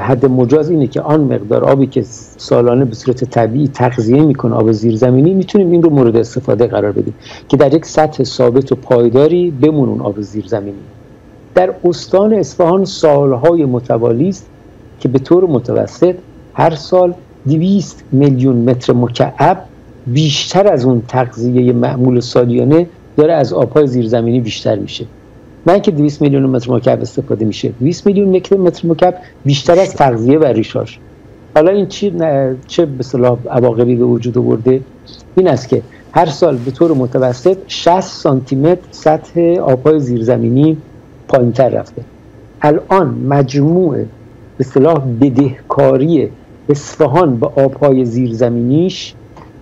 حد مجاز اینه که آن مقدار آبی که سالانه به صورت طبیعی تغذیه می‌کنه آب زیرزمینی می‌تونیم این رو مورد استفاده قرار بدیم که در یک سطح ثابت و پایداری بمونون آب زیرزمینی. در استان اصفهان سالهای متوالی است که به طور متوسط هر سال 200 میلیون متر مکعب بیشتر از اون تغذیه معمول سالیانه داره از آبهای زیرزمینی بیشتر میشه. نه که 200 میلیون متر مکعب استفاده میشه 200 میلیون متر مکعب بیشتر از تغذیه و ریشاش. حالا این چی چه به اصطلاح عواقبی به وجود آورده؟ این است که هر سال به طور متوسط 60 سانتی متر سطح آبهای زیرزمینی پایینتر رفته. الان مجموع به اصطلاح بدهکاری اصفهان به آبهای زیرزمینیش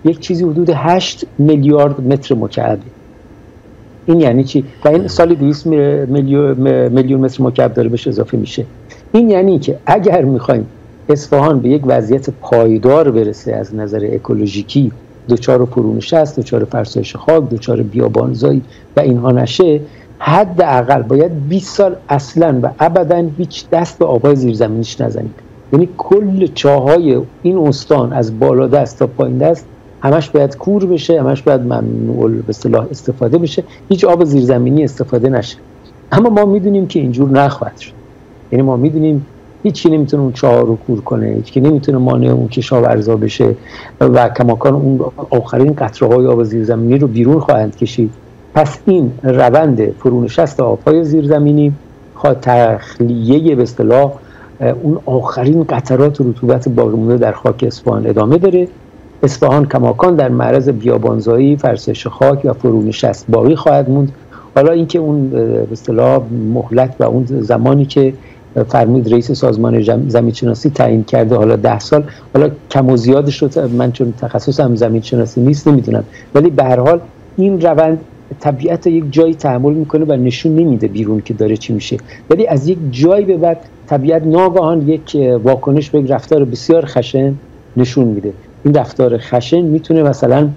یک چیزی حدود 8 میلیارد متر مکعبه. این یعنی چی؟ و این سال 200 میلیون متر مکعب داره بهش اضافه میشه. این یعنی که اگر می‌خوایم اصفهان به یک وضعیت پایدار برسه از نظر اکولوژیکی دوچار فرونشه است دوچار فرسایش خاک دوچار بیابانزایی و اینها نشه حداقل باید 20 سال اصلا و ابدا هیچ دست به آبای زیرزمینیش نزنید. یعنی کل چاهای این استان از بالا دست تا پایین دست همش باید کور بشه همش باید ممنوع به اصطلاح استفاده بشه. هیچ آب زیرزمینی استفاده نشه. اما ما می‌دونیم که اینجور نخواهد شد. یعنی ما می‌دونیم هیچی نمی‌تونه اون چاه رو کور کنه هیچی نمی‌تونه مانع اون کشاورزا بشه و کماکان اون آخرین قطره های آب زیرزمینی رو بیرون خواهند کشید. پس این روند فرونشست آبهای زیرزمینی تخلیه به اصطلاح اون آخرین قطرات رطوبت باقی مونده در خاک اصفهان ادامه داره. اصفهان کماکان در معرض بیابانزایی فرسش خاک و فرونشست باقی خواهد موند. حالا اینکه اون به اصطلاح مهلت و اون زمانی که فرمود رئیس سازمان زمین شناسی تعیین کرده حالا ده سال حالا کم و زیادش رو من چون تخصصم زمین شناسی نیست نمی‌دونم. ولی به هر حال این روند طبیعت یک جایی تحمل می‌کنه و نشون نمیده بیرون که داره چی میشه. ولی از یک جایی به بعد طبیعت ناگهان یک واکنش به یک رفتار بسیار خشن نشون میده. این رفتار خشن می‌تونه مثلا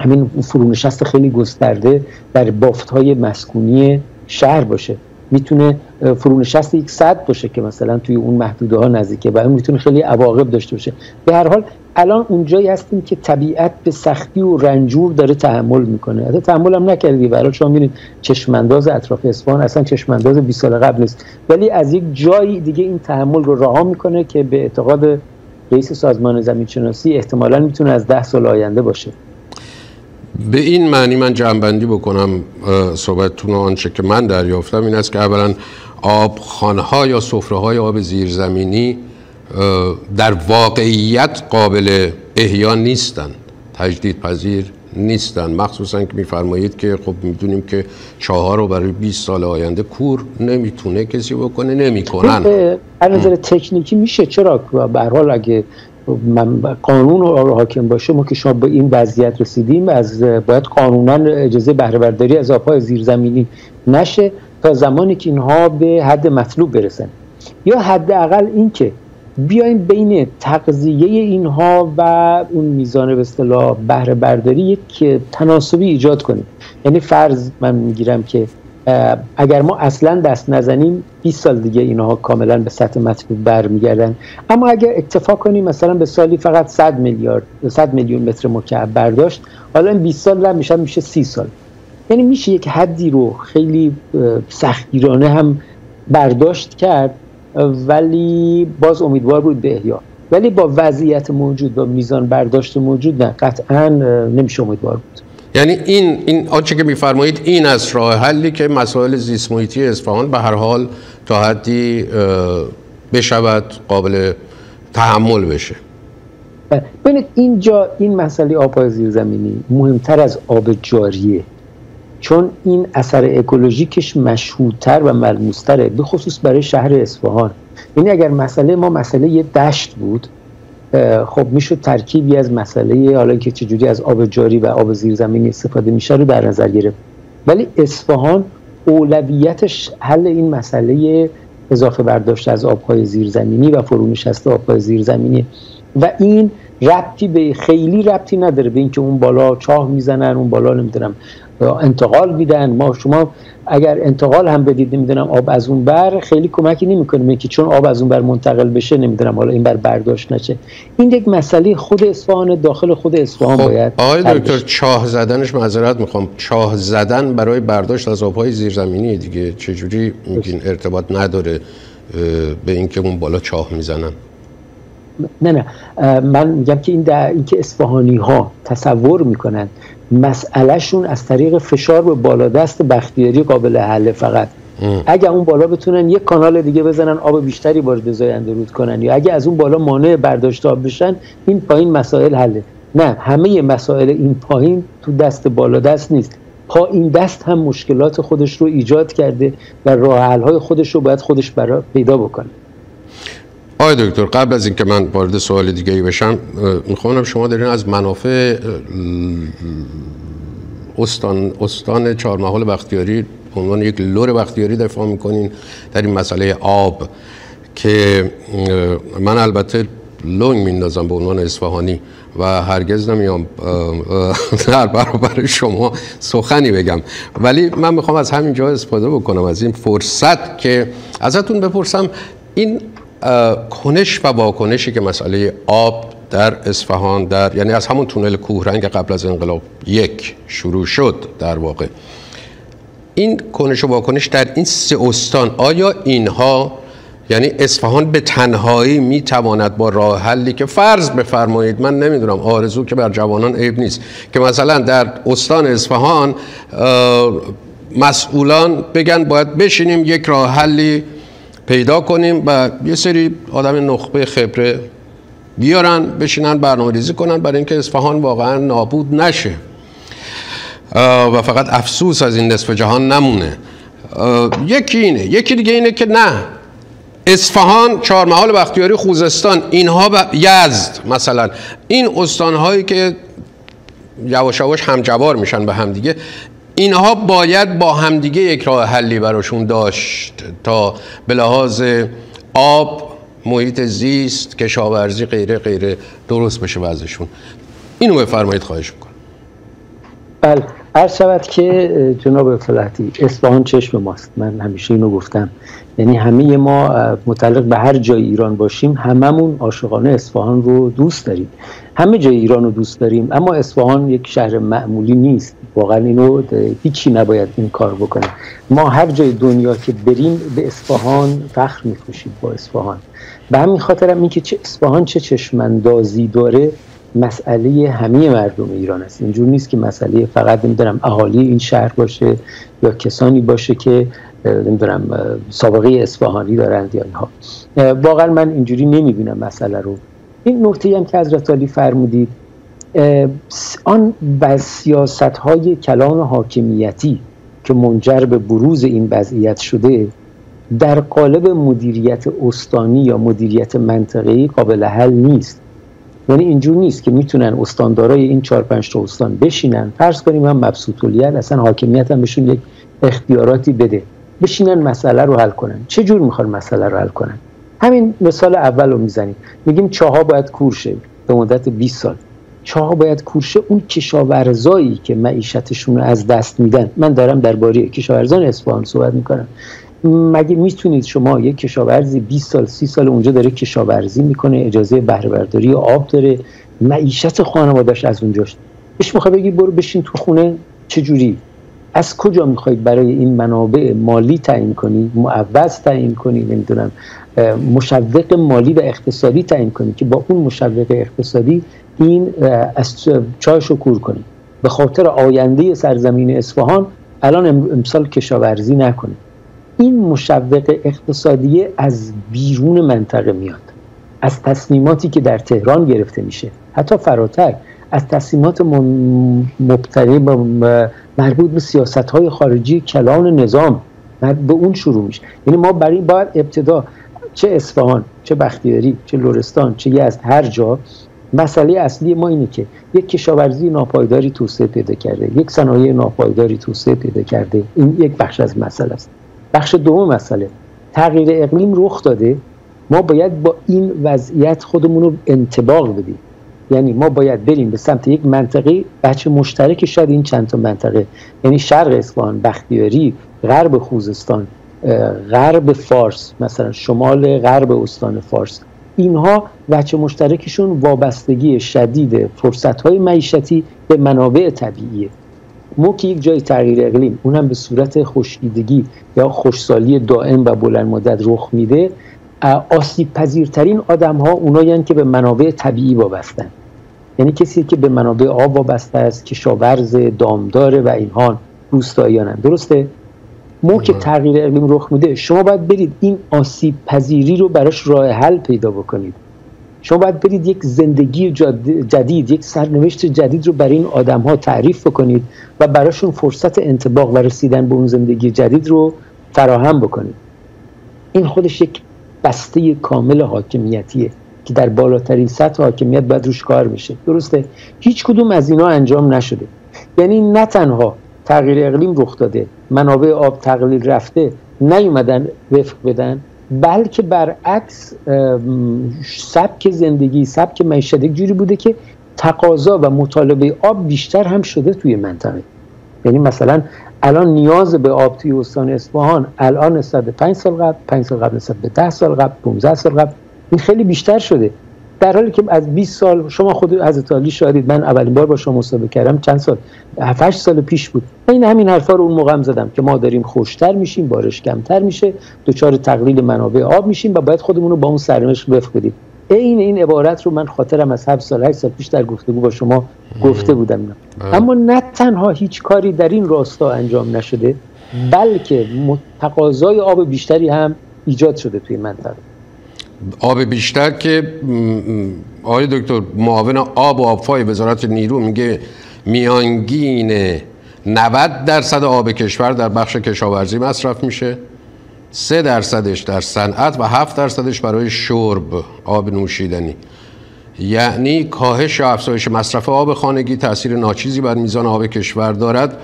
همین فرونشست خیلی گسترده در بافت های مسکونی شهر باشه. می‌تونه فرونشست یک صد باشه که مثلا توی اون محدوده ها نزدیکه و اون می‌تونه خیلی عواقب داشته باشه. به هر حال الان اونجایی هستیم که طبیعت به سختی و رنجور داره تحمل می‌کنه. حتی تحمل هم نکردی برای شما می‌بینید چشمانداز اطراف اصفهان اصلا چشمانداز 20 سال قبل نیست. ولی از یک جایی دیگه این تحمل رو رها می‌کنه که به اعتقاد رئیس سازمان زمین شناسی احتمالا می‌تونه از ده سال آینده باشه. به این معنی من جنبندی بکنم صحبتتون آنچه که من دریافتم این است که اولا آبخانه ها یا سفره های آب زیرزمینی در واقعیت قابل احیا نیستند تجدید پذیر نیستن. مخصوصا که میفرمایید که خب می‌دونیم که چهار رو برای 20 سال آینده کور نمی‌تونه کسی بکنه نمی‌کنن. از نظر تکنیکی میشه چرا؟ به حال اگه قانون رو حاکم باشه ما که شما به این وضعیت رسیدیم از باید قانونا اجازه بهره برداری از آبهای زیرزمینی نشه تا زمانی که اینها به حد مطلوب برسن. یا حداقل این که بیایم بین تقضیه اینها و اون میزان به اصطلاح بهره برداری یک تناسبی ایجاد کنیم. یعنی فرض من می‌گیرم که اگر ما اصلا دست نزنیم 20 سال دیگه اینها کاملا به سطح مطلوب برمیگردن. اما اگر اتفاق کنیم مثلا به سالی فقط 100 میلیارد 100 میلیون متر مکعب برداشت حالا این 20 سال میشه میشه 30 سال. یعنی میشه یک حدی رو خیلی سختگیرانه هم برداشت کرد ولی باز امیدوار بود به احیا. ولی با وضعیت موجود و میزان برداشت موجود نه قطعا نمیشه امیدوار بود. یعنی این این آنچه که میفرمایید این از راه حلی که مسائل زیست محیطی اصفهان به هر حال تا حدی بشود قابل تحمل بشه. ببینید اینجا این مسئله آب زیرزمینی مهمتر از آب جاریه. چون این اثر اکولوژیکش مشهودتر و ملموستره به خصوص برای شهر اصفهان. یعنی اگر مسئله ما مسئله یه دشت بود خب میشه ترکیبی از مسئله حالا که چجوری از آب جاری و آب زیرزمینی استفاده میشه رو در نظر گرفت. ولی اصفهان اولویتش حل این مسئله اضافه برداشت از آبهای زیرزمینی و فرونشست آبهای زیرزمینی. و این ربطی به خیلی ربطی نداره به اینکه اون بالا چاه می‌زنن اون بالا نمی‌دونم انتقال میدن. ما شما اگر انتقال هم بدید نمی‌دونم آب از اون بر خیلی کمکی نمی‌کنه. که چون آب از اون بر منتقل بشه نمی‌دونم حالا این بر برداشت نشه. این یک مسئله خود اصفهان داخل خود اصفهان خب باید آقای دکتر چاه زدنش معذرت می‌خوام. چاه زدن برای برداشت از آبهای زیرزمینی دیگه. چجوری میگین ارتباط نداره به اینکه اون بالا چاه می‌زنن؟ نه نه. من میگم که این در اینکه اصفهانی ها تصور می‌کنن مسئلهشون از طریق فشار به بالادست بختیاری قابل حل فقط. اگه اون بالا بتونن یک کانال دیگه بزنن آب بیشتری وارد زاینده رود کنن یا اگه از اون بالا مانع برداشت آب بشن این پایین مسائل حله. نه همه مسائل این پایین تو دست بالادست نیست. پایین دست هم مشکلات خودش رو ایجاد کرده و راه های خودش رو باید خودش برا پیدا بکنه. آقای دکتر قبل از اینکه من وارد سوال دیگه ای بشم می‌خوام شما دارین از منافع استان استان چهارمحال بختیاری به عنوان یک لور بختیاری دفاع می‌کنین در این مسئله آب که من البته لونگ میندازم به عنوان اصفهانی و هرگز نمیام در برابر شما سخنی بگم. ولی من می‌خوام از همین جا استفاده بکنم از این فرصت که ازتون بپرسم این کنش و واکنشی که مسئله آب در اصفهان در یعنی از همون تونل کوهرنگ قبل از انقلاب یک شروع شد در واقع. این کنش و واکنش در این سه استان آیا اینها یعنی اصفهان به تنهایی می‌تواند با راه حلی که فرض بفرمایید من نمی‌دونم آرزو که بر جوانان عیب نیست که مثلا در استان اصفهان مسئولان بگن باید بشینیم یک راه حلی پیدا کنیم و یه سری آدم نخبه خبره بیارن بشینن برنامه ریزی کنن برای اینکه اصفهان واقعا نابود نشه. و فقط افسوس از این نصف جهان نمونه. یکی اینه یکی دیگه اینه که نه. اصفهان چهارمحال بختیاری خوزستان اینها و یزد مثلا. این استانهایی که یواش یواش همجوار میشن به همدیگه اینها باید با همدیگه یک راه حلی براشون داشت تا به لحاظ آب محیط زیست کشاورزی غیره غیره درست بشه وضعشون. اینو بفرمایید خواهش می‌کنم. بله. عرض شود که جناب فلاحتی اصفهان چشم ماست. من همیشه اینو گفتم. یعنی همه ما متعلق به هر جای ایران باشیم هممون عاشقانه اصفهان رو دوست داریم. همه جای ایران رو دوست داریم اما اصفهان یک شهر معمولی نیست. واقعا اینو هیچی نباید این کار بکنه. ما هر جای دنیا که بریم به اصفهان فخر می‌کشیم با اصفهان. به همین خاطر هم اینکه چه اصفهان چه چشمندازی داره. مسئله همه مردم ایران است. اینجور نیست که مسئله فقط نمی‌دونم اهالی این شهر باشه یا کسانی باشه که نمی‌دونم سابقه اصفهانی دارند یا اینها. واقعا من اینجوری نمی‌بینم مسئله رو. این نکته هم که حضرت علی فرمودید آن سیاست های کلان حاکمیتی که منجر به بروز این وضعیت شده در قالب مدیریت استانی یا مدیریت منطقه‌ای قابل حل نیست. یعنی اینجور نیست که می‌تونن استاندارای این چهار پنج تا استان بشینن. فرض کنیم هم مبسوط اصلا حاکمیت هم بهشون یک اختیاراتی بده. بشینن مسئله رو حل کنن. چه جور می‌خوان مسئله رو حل کنن؟ همین مثال اول رو می‌زنیم. میگیم چاها باید کورشه به مدت 20 سال. چاها باید کورشه اون کشاورزایی که معیشتشون رو از دست میدن. من دارم درباره کشاورزان اصفهان صحبت می‌کنم. مگه می‌تونید شما یک کشاورزی 20 سال 30 سال اونجا داره کشاورزی می‌کنه اجازه بهره برداری آب داره معیشت خانواده‌اش از اونجاست؟ بهش می‌خواد بگی برو بشین تو خونه چه جوری از کجا می‌خواید برای این منابع مالی تعیین کنی؟ معوض تعیین کنی؟ نمی‌دونم مشوق مالی و اقتصادی تعیین کنی که با اون مشوق اقتصادی این از چایش رو کور کنی. به خاطر آینده سرزمین اصفهان الان امسال کشاورزی نکنی این مشوق اقتصادی از بیرون منطقه میاد. از تصمیماتی که در تهران گرفته میشه. حتی فراتر از تصمیمات مبتنی مربوط به سیاست های خارجی کلان نظام به اون شروع میشه. یعنی ما برای باید ابتدا چه اصفهان چه بختیاری چه لورستان چه یزد هر جا مسئله اصلی ما اینه که یک کشاورزی ناپایداری توسعه پیدا کرده یک صنایع ناپایداری توسعه پیدا کرده. این یک بخش از مسئله است. بخش دوم مسئله. تغییر اقلیم رخ داده. ما باید با این وضعیت خودمون رو انتباق بدیم. یعنی ما باید بریم به سمت یک منطقه بچه مشترک شاید این چند تا منطقه. یعنی شرق اصفهان بختیاری غرب خوزستان غرب فارس مثلا شمال غرب استان فارس. اینها بچه مشترکشون وابستگی شدید فرصت های معیشتی به منابع طبیعیه. ما که یک جای تغییر اقلیم اونم به صورت خشکیدگی یا خوشسالی دائم و بلند مدت رخ میده. آسیب پذیرترین آدم ها اونایی که به منابع طبیعی وابستن. یعنی کسی که به منابع آب وابسته است کشاورز دامداره و اینها روستاییانن درسته؟ مو که تغییر اقلیم رخ میده. شما باید برید این آسیب پذیری رو براش راه حل پیدا بکنید. شما باید برید یک زندگی جدید یک سرنوشت جدید رو برای این آدم ها تعریف بکنید و براشون فرصت انتباق و رسیدن به اون زندگی جدید رو فراهم بکنید. این خودش یک بسته کامل حاکمیتیه که در بالاترین سطح حاکمیت باید روش کار بشه. درسته؟ هیچ کدوم از اینا انجام نشده. یعنی نه تنها تغییر اقلیم رخ داده منابع آب تقلیل رفته نیومدن وفق بدن. بلکه برعکس سبک زندگی سبک معیشت یک جوری بوده که تقاضا و مطالبه آب بیشتر هم شده توی منطقه. یعنی مثلا الان نیاز به آب توی استان اصفهان الان نسبت به 5 سال قبل 5 سال قبل نسبت به 10 سال قبل 15 سال قبل این خیلی بیشتر شده. در حالی که از 20 سال شما خود حضرت علی شاهدید من اولین بار با شما مصاحبه کردم چند سال؟ 7 سال پیش بود. این همین حرفا رو اون موقع هم زدم که ما داریم خوشتر میشیم بارش کمتر میشه دچار تقلیل منابع آب میشیم و باید خودمون رو با اون سرنوشت وفق بدیم این این عبارت رو من خاطرم از 7 سال 8 سال پیش در گفتگو با شما گفته بودم. اما نه تنها هیچ کاری در این راستا انجام نشده بلکه تقاضای آب بیشتری هم ایجاد شده توی منطقه. آب بیشتر که آقای دکتر معاون آب و آبفای وزارت نیرو میگه میانگین 90 درصد آب کشور در بخش کشاورزی مصرف میشه سه درصدش در صنعت و هفت درصدش برای شرب آب نوشیدنی. یعنی کاهش یا افزایش مصرف آب خانگی تاثیر ناچیزی بر میزان آب کشور دارد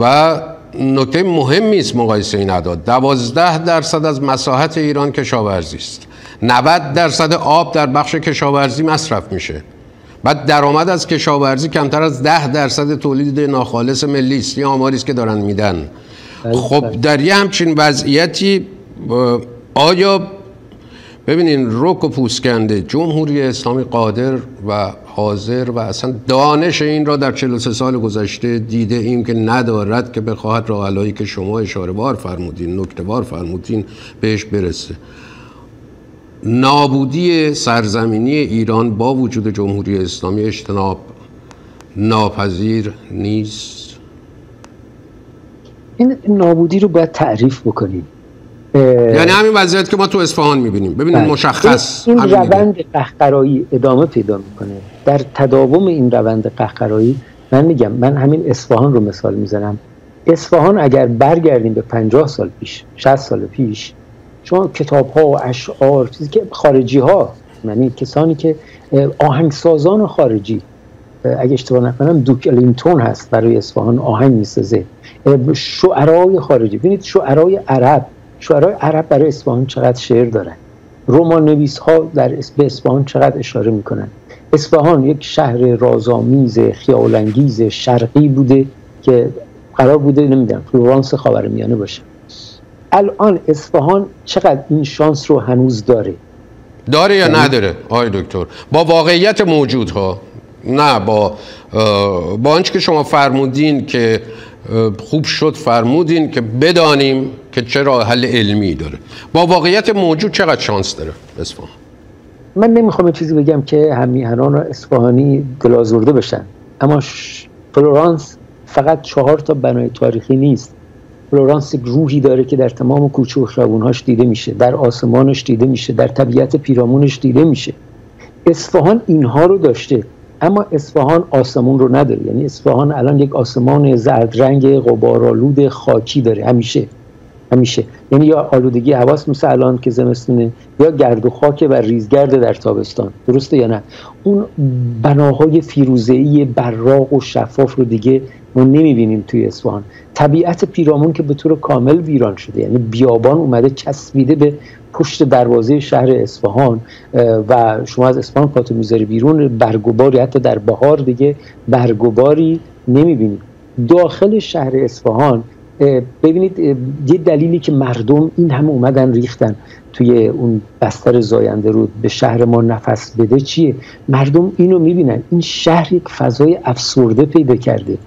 و نکته مهمی است مقایسه این اعداد دوازده درصد از مساحت ایران کشاورزی است. 90 درصد آب در بخش کشاورزی مصرف میشه. بعد درآمد از کشاورزی کمتر از 10 درصد تولید ناخالص ملی است. این آماری است که دارن میدن. خب در یه همچین وضعیتی آیا ببینین رک و پوسکنده جمهوری اسلامی قادر و حاضر و اصلا دانش این را در 43 سال گذشته دیده ایم که ندارد که بخواهد راه که شما اشاره بار فرمودین نکته بار فرمودین بهش برسه. نابودی سرزمینی ایران با وجود جمهوری اسلامی اجتناب ناپذیر نیست. این نابودی رو باید تعریف بکنیم. یعنی همین وضعیت که ما تو اصفهان می‌بینیم. ببینید بله. مشخص این, این روند قهقرایی ادامه پیدا می‌کنه. در تداوم این روند قهقرایی من میگم من همین اصفهان رو مثال می‌زنم. اصفهان اگر برگردیم به 50 سال پیش 60 سال پیش شما کتاب ها و اشعار چیزی که خارجی ها یعنی کسانی که آهنگسازان خارجی اگه اشتباه نکنم دوک الینتون هست برای اصفهان آهنگ می‌سازه. شعرهای خارجی. ببینید شعرهای عرب شعرهای عرب برای اصفهان چقدر شعر دارن. رمان نویس ها در اصفهان چقدر اشاره می‌کنن. اصفهان یک شهر رازآمیز خیالانگیز شرقی بوده که قرار بوده نمی‌دونم فلورانس خاورمیانه باشه. الان اصفهان چقدر این شانس رو هنوز داره؟ داره یا یعنی نداره؟ آقای دکتر با واقعیت موجود ها نه با با آنچه که شما فرمودین که خوب شد فرمودین که بدانیم که چرا حل علمی داره. با واقعیت موجود چقدر شانس داره اصفهان؟ من نمی‌خوام چیزی بگم که همیهنان اصفهانی گلازورده بشن. اما فلورانس فقط چهار تا بنای تاریخی نیست. فلورانس یک روحی داره که در تمام کوچه و خیابونهاش دیده میشه در آسمانش دیده میشه در طبیعت پیرامونش دیده میشه. اصفهان اینها رو داشته اما اصفهان آسمون رو نداره. یعنی اصفهان الان یک آسمان زرد رنگ غبارآلود خاکی داره همیشه. همیشه. یعنی یا آلودگی هواست مثل الان که زمستونه یا گرد و خاک و ریزگرد در تابستان. درسته یا نه؟ اون بناهای فیروزه‌ای براق و شفاف رو دیگه ما نمی‌بینیم توی اصفهان. طبیعت پیرامون که به طور کامل ویران شده. یعنی بیابان اومده چسبیده به پشت دروازه شهر اصفهان و شما از اصفهان پاتو می‌ذاری بیرون برگوباری حتی در بهار دیگه برگوباری نمی‌بینید داخل شهر اصفهان ببینید یه دلیلی که مردم این همه اومدن ریختن توی اون بستر زاینده رو به شهر ما نفس بده چیه؟ مردم اینو می‌بینن. این شهر یک فضای افسرده پیدا کرده.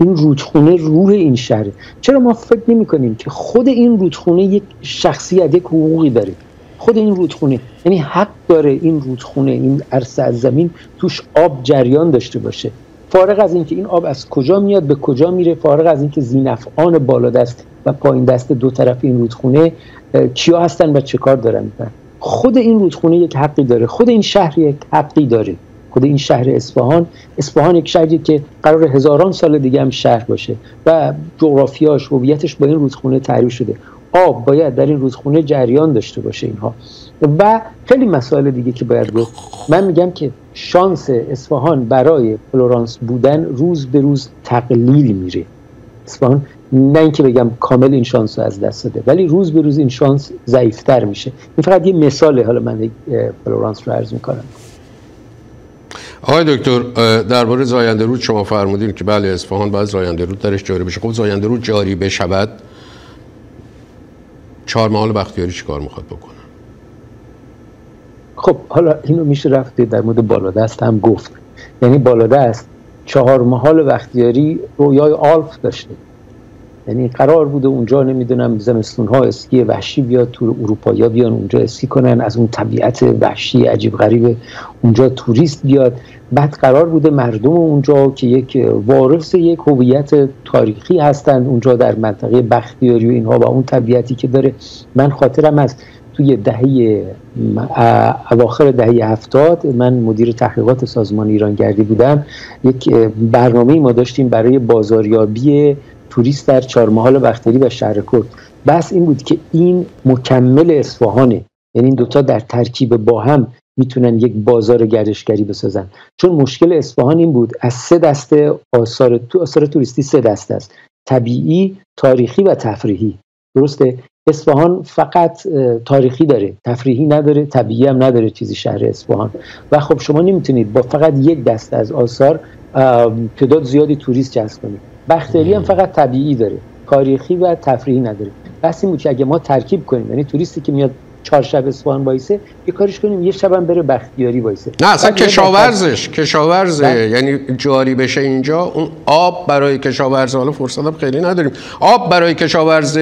این رودخونه روح این شهره چرا ما فکر نمی کنیم که خود این رودخونه یک شخصیت یک حقوقی داره؟ خود این رودخونه یعنی حق داره این رودخونه این عرصه از زمین توش آب جریان داشته باشه. فارغ از اینکه این آب از کجا میاد به کجا میره فارغ از اینکه زینفعان بالا دست و پایین دست دو طرف این رودخونه کیا هستن و چه کار دارن می‌کنن؟ خود این رودخونه یک حقی داره خود این شهر یک حقی داره خود این شهر اصفهان. اصفهان یک شهری که قرار هزاران سال دیگه هم شهر باشه و جغرافیاش هویتش با این رودخونه تعریف شده. آب باید در این رودخونه جریان داشته باشه اینها. و خیلی مسائل دیگه که باید گفت. من میگم که شانس اصفهان برای فلورانس بودن روز به روز تقلیل میره. اصفهان نه اینکه بگم کامل این شانس رو از دست داده ولی روز به روز این شانس ضعیفتر میشه. این فقط یه مثاله حالا من فلورانس رو عرض می‌کنم. آقای دکتر درباره زاینده رود شما فرمودین که بله اصفهان باید زاینده رود درش جاری بشه. خب زاینده رود جاری بشود. چهار محال بختیاری چی کار می‌خواد بکنه؟ خب حالا اینو میشه رفت در مورد بالادست هم گفت. یعنی بالادست چهار محال بختیاری رویای آلف داشته. یعنی قرار بوده اونجا نمی‌دونم زمستون ها اسکی وحشی بیاد تو اروپا بیان اونجا اسکی کنن از اون طبیعت وحشی عجیب غریب اونجا توریست بیاد. بعد قرار بوده مردم اونجا که یک وارث یک هویت تاریخی هستند اونجا در منطقه بختیاری و اینها و اون طبیعتی که داره. من خاطرم از توی دهه اواخر دهه هفتاد من مدیر تحقیقات سازمان ایرانگردی بودم. یک برنامه ما داشتیم برای بازاریابی توریست در چهارمحال بختیاری و شهر کرد. بس این بود که این مکمل اصفهانه. یعنی این دوتا در ترکیب با هم می‌تونن یک بازار گردشگری بسازن. چون مشکل اصفهان این بود از سه دسته آثار تو آثار توریستی سه دسته است. طبیعی تاریخی و تفریحی. درسته؟ اصفهان فقط تاریخی داره تفریحی نداره طبیعی هم نداره چیزی شهر اصفهان. و خب شما نمی‌تونید با فقط یک دسته از آثار تعداد زیادی توریست جذب کنید. بختیاری هم فقط طبیعی داره تاریخی و تفریحی نداره. بس این بود که اگه ما ترکیب کنیم یعنی توریستی که میاد چهار شب اصفهان وایسه یه کاریش کنیم یه شب هم بره بختیاری وایسه. نه اصلا کشاورزش کشاورزه. بله. یعنی جاری بشه اینجا اون آب برای کشاورز حالا فرصت هم خیلی نداریم. آب برای کشاورز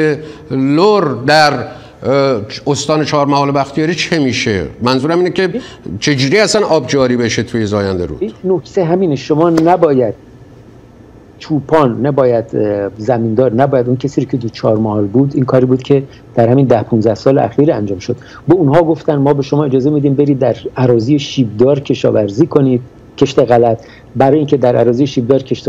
لور در استان چهار محال بختیاری چه میشه؟ منظورم اینه که چجوری اصلا آب جاری بشه توی زاینده رود؟ نکته همینه شما نباید چوپان نباید زمیندار نباید اون کسی که دو چهار ماه بود این کاری بود که در همین ده 15 سال اخیر انجام شد. به اونها گفتن ما به شما اجازه میدیم برید در اراضی شیبدار کشاورزی کنید کشت غلط. برای اینکه در اراضی شیبدار کشت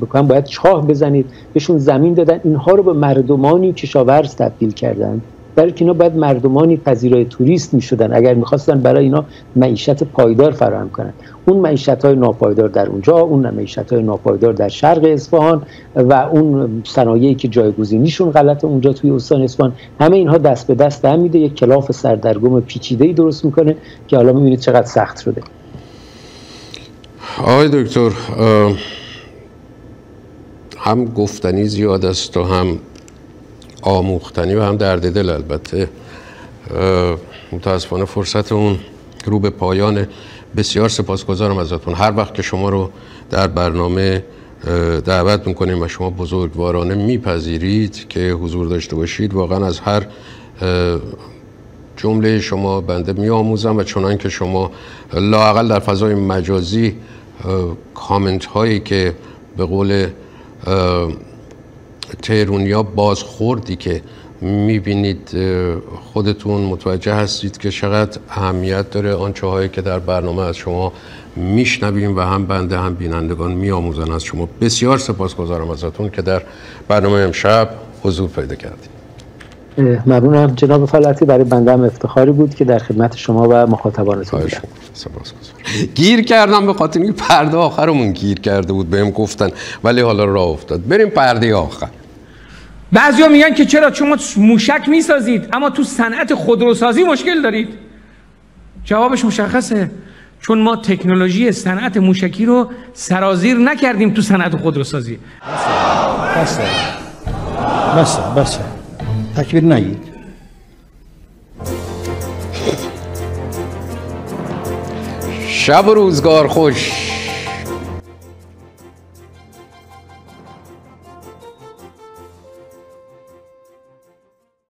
بکنن باید چاه بزنید. بهشون زمین دادن. اینها رو به مردمانی کشاورز تبدیل کردن. برای که اینا باید مردمانی پذیرای توریست می شدن اگر می‌خواستن برای اینا معیشت پایدار فراهم کنن. اون معیشت های ناپایدار در اونجا اون معیشت های ناپایدار در شرق اصفهان و اون صنایعی که جایگزینیشون غلط اونجا توی استان اصفهان همه اینها دست به دست هم میده. یک کلاف سردرگم پیچیده ای درست می‌کنه که حالا می‌بینید چقدر سخت شده. آقای دکتر هم گفتنی زیاد است و هم آموختنی و هم درد دل البته. متاسفانه فرصت اون رو به پایان. بسیار سپاسگزارم ازتون. هر وقت که شما رو در برنامه دعوت می‌کنیم و شما بزرگوارانه میپذیرید که حضور داشته باشید واقعا از هر جمله شما بنده میآموزم و چنان که شما لاقل در فضای مجازی کامنت هایی که به قول تهرونیا بازخوردی که می‌بینید خودتون متوجه هستید که چقدر اهمیت داره آنچه هایی که در برنامه از شما میشنویم و هم بنده هم بینندگان میآموزن از شما. بسیار سپاسگزارم ازتون که در برنامه امشب حضور پیدا کردید. ممنونم. جناب فلتی برای بنده هم افتخاری بود که در خدمت شما و مخاطبانتون بودم. گیر کردم به خاطر اینکه پرده آخرمون گیر کرده بود بهم گفتن. ولی حالا راه افتاد. بریم پرده آخر. بعضیا میگن که چرا شما موشک می‌سازید اما تو صنعت خودروسازی مشکل دارید. جوابش مشخصه. چون ما تکنولوژی صنعت موشکی رو سرازیر نکردیم تو صنعت خودروسازی. بسه. بسه بسه. تکبیر نگید. شب و روزگار خوش.